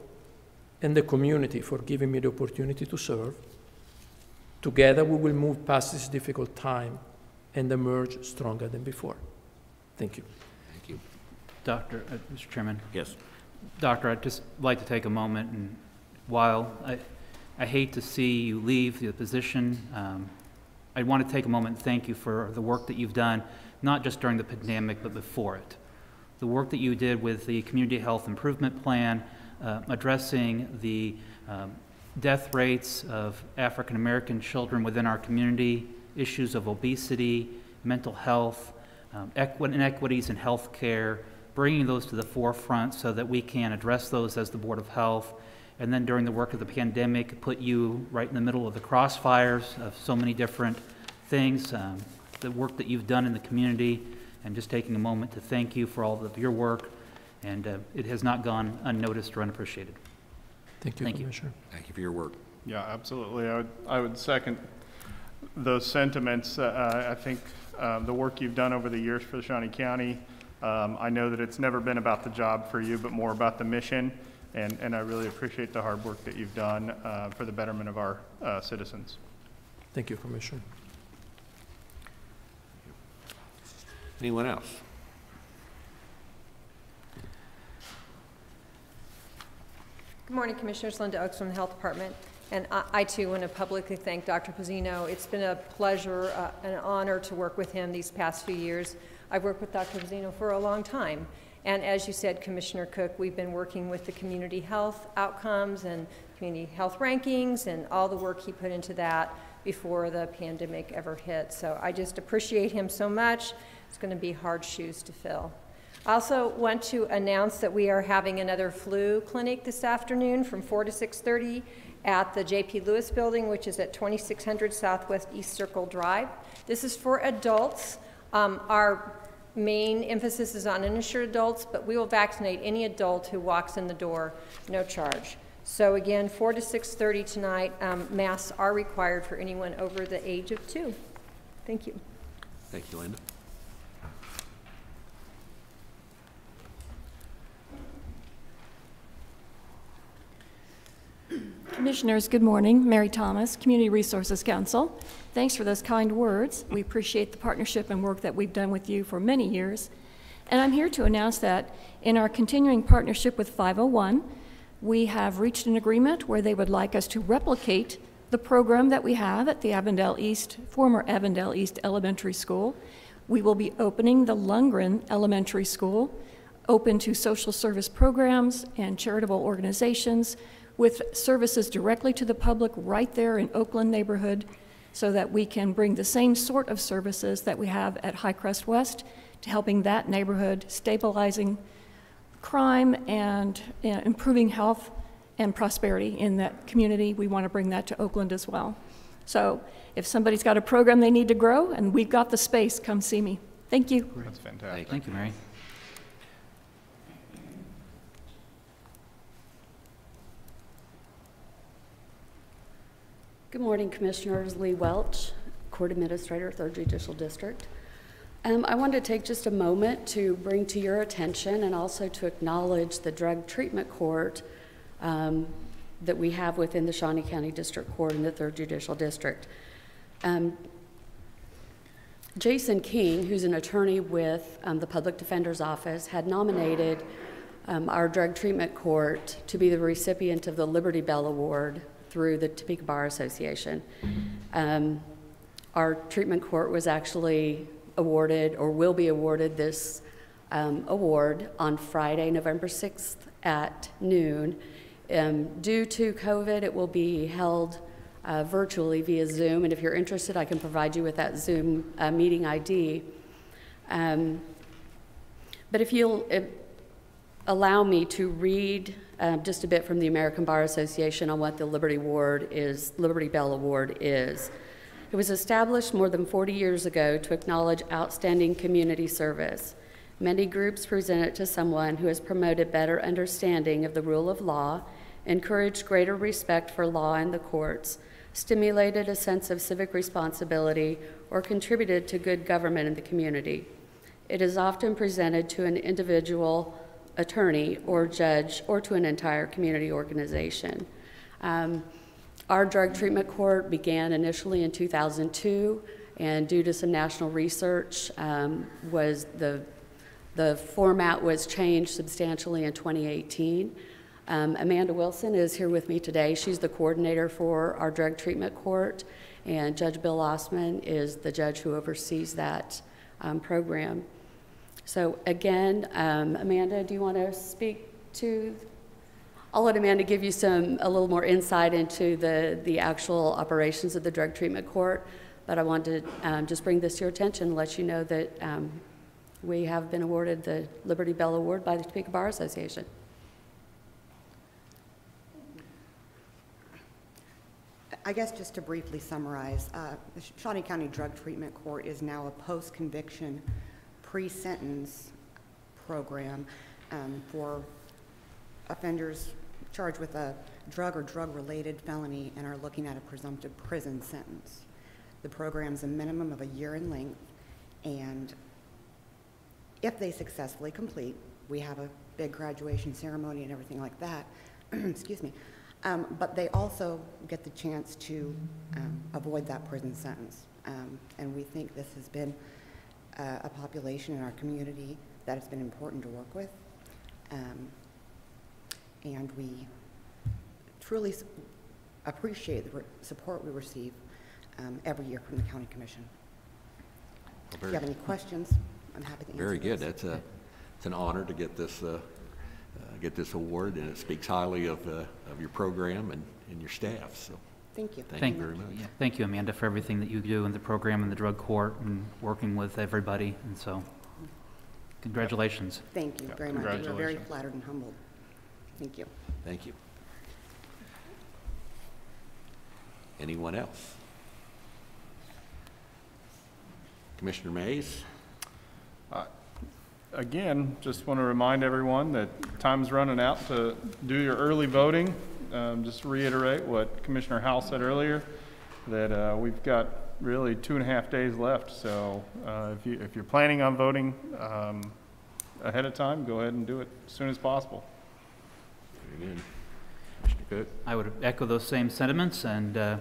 and the community for giving me the opportunity to serve. Together, we will move past this difficult time and emerge stronger than before. Thank you. Thank you. Doctor, uh, Mr. Chairman? Yes. Doctor, I'd just like to take a moment and while I, I hate to see you leave the position, um, I want to take a moment and thank you for the work that you've done, not just during the pandemic, but before it. The work that you did with the Community Health Improvement Plan, uh, addressing the um, death rates of African American children within our community, issues of obesity, mental health, um, equi- inequities in health care, bringing those to the forefront so that we can address those as the Board of Health. And then during the work of the pandemic, put you right in the middle of the crossfires of so many different things, um, the work that you've done in the community, and just taking a moment to thank you for all of your work. And uh, it has not gone unnoticed or unappreciated. Thank you, Thank you. Commissioner. Thank you for your work. Yeah, absolutely. I would, I would second those sentiments. Uh, I think uh, the work you've done over the years for Shawnee County, um, I know that it's never been about the job for you, but more about the mission. And, and I really appreciate the hard work that you've done uh, for the betterment of our uh, citizens. Thank you, Commissioner. Anyone else? Good morning, Commissioners. Linda Ochs from the Health Department. And I, I too want to publicly thank Dr. Pezzino. It's been a pleasure, uh, an honor to work with him these past few years. I've worked with Dr. Pezzino for a long time. And as you said, Commissioner Cook, we've been working with the community health outcomes and community health rankings and all the work he put into that before the pandemic ever hit. So I just appreciate him so much. It's going to be hard shoes to fill. I also want to announce that we are having another flu clinic this afternoon from 4 to 6.30 at the J.P. Lewis Building, which is at 2600 Southwest East Circle Drive. This is for adults. Um, our main emphasis is on uninsured adults, but we will vaccinate any adult who walks in the door, no charge. So again, 4 to 6.30 tonight, um, masks are required for anyone over the age of two. Thank you. Thank you, Linda. Commissioners, good morning. Mary Thomas, Community Resources Council. Thanks for those kind words. We appreciate the partnership and work that we've done with you for many years. And I'm here to announce that in our continuing partnership with 501, we have reached an agreement where they would like us to replicate the program that we have at the Avondale East, former Avondale East Elementary School. We will be opening the Lundgren Elementary School, open to social service programs and charitable organizations with services directly to the public right there in Oakland neighborhood so that we can bring the same sort of services that we have at Highcrest West to helping that neighborhood, stabilizing crime and uh, improving health and prosperity in that community. We want to bring that to Oakland as well. So if somebody's got a program they need to grow and we've got the space, come see me. Thank you. That's fantastic. Thank you, Mary. Good morning, Commissioners. Lee Welch, Court Administrator, 3rd Judicial District. Um, I wanted to take just a moment to bring to your attention and also to acknowledge the Drug Treatment Court um, that we have within the Shawnee County District Court in the 3rd Judicial District. Um, Jason King, who's an attorney with um, the Public Defender's Office, had nominated um, our Drug Treatment Court to be the recipient of the Liberty Bell Award through the Topeka Bar Association. Um, our treatment court was actually awarded or will be awarded this um, award on Friday, November 6th at noon. Um, due to COVID, it will be held uh, virtually via Zoom, and if you're interested, I can provide you with that Zoom uh, meeting ID. Um, but if you'll uh, allow me to read uh, just a bit from the American Bar Association on what the Liberty Award is, Liberty Bell Award is. It was established more than 40 years ago to acknowledge outstanding community service. Many groups present it to someone who has promoted better understanding of the rule of law, encouraged greater respect for law and the courts, stimulated a sense of civic responsibility, or contributed to good government in the community. It is often presented to an individual attorney or judge or to an entire community organization. Um, our drug treatment court began initially in 2002, and due to some national research, um, was the the format was changed substantially in 2018. Um, Amanda Wilson is here with me today. She's the coordinator for our drug treatment court, and Judge Bill Ossmann is the judge who oversees that um, program. So again, um, Amanda, do you want to speak to? I'll let Amanda give you some a little more insight into the the actual operations of the drug treatment court. But I wanted to um, just bring this to your attention and let you know that um, we have been awarded the Liberty Bell Award by the Topeka Bar Association. I guess just to briefly summarize, uh, the Shawnee County Drug Treatment Court is now a post-conviction, pre-sentence program um, for offenders charged with a drug or drug-related felony and are looking at a presumptive prison sentence. The program's a minimum of a year in length, and if they successfully complete, we have a big graduation ceremony and everything like that, excuse me, um, but they also get the chance to um, avoid that prison sentence. Um, and we think this has been uh, a population in our community that has been important to work with. Um, and we truly appreciate the support we receive um, every year from the county commission. If you have any questions, I'm happy to answer Very good. those. That's a, it's an honor to get this, uh, uh, get this award, and it speaks highly of, uh, of your program and, and your staff, so. Thank you. Thank you very much. yeah, Thank you, Amanda, for everything that you do in the program and the drug court and working with everybody, and so, congratulations. Thank you Yeah, very much. We're very flattered and humbled. Thank you. Thank you. Anyone else? Commissioner Mays? Uh, again, just want to remind everyone that time's running out to do your early voting. Um, Just to reiterate what Commissioner Howell said earlier, that uh, we've got really two and a half days left. So uh, if you, if you're planning on voting um, ahead of time, go ahead and do it as soon as possible. Very good. Commissioner Cook? I would echo those same sentiments, and uh,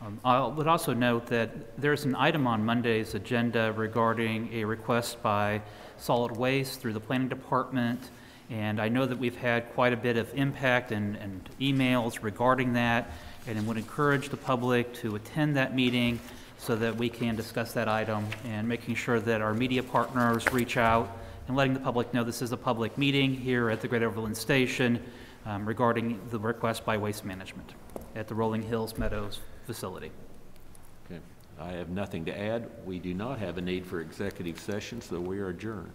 um, I would also note that there's an item on Monday's agenda regarding a request by Solid Waste through the Planning Department, and I know that we've had quite a bit of impact and, and emails regarding that, and I would encourage the public to attend that meeting so that we can discuss that item, and making sure that our media partners reach out and letting the public know this is a public meeting here at the Great Overland Station um, regarding the request by Waste Management at the Rolling Hills Meadows facility. Okay. I have nothing to add. We do not have a need for executive session, so we are adjourned.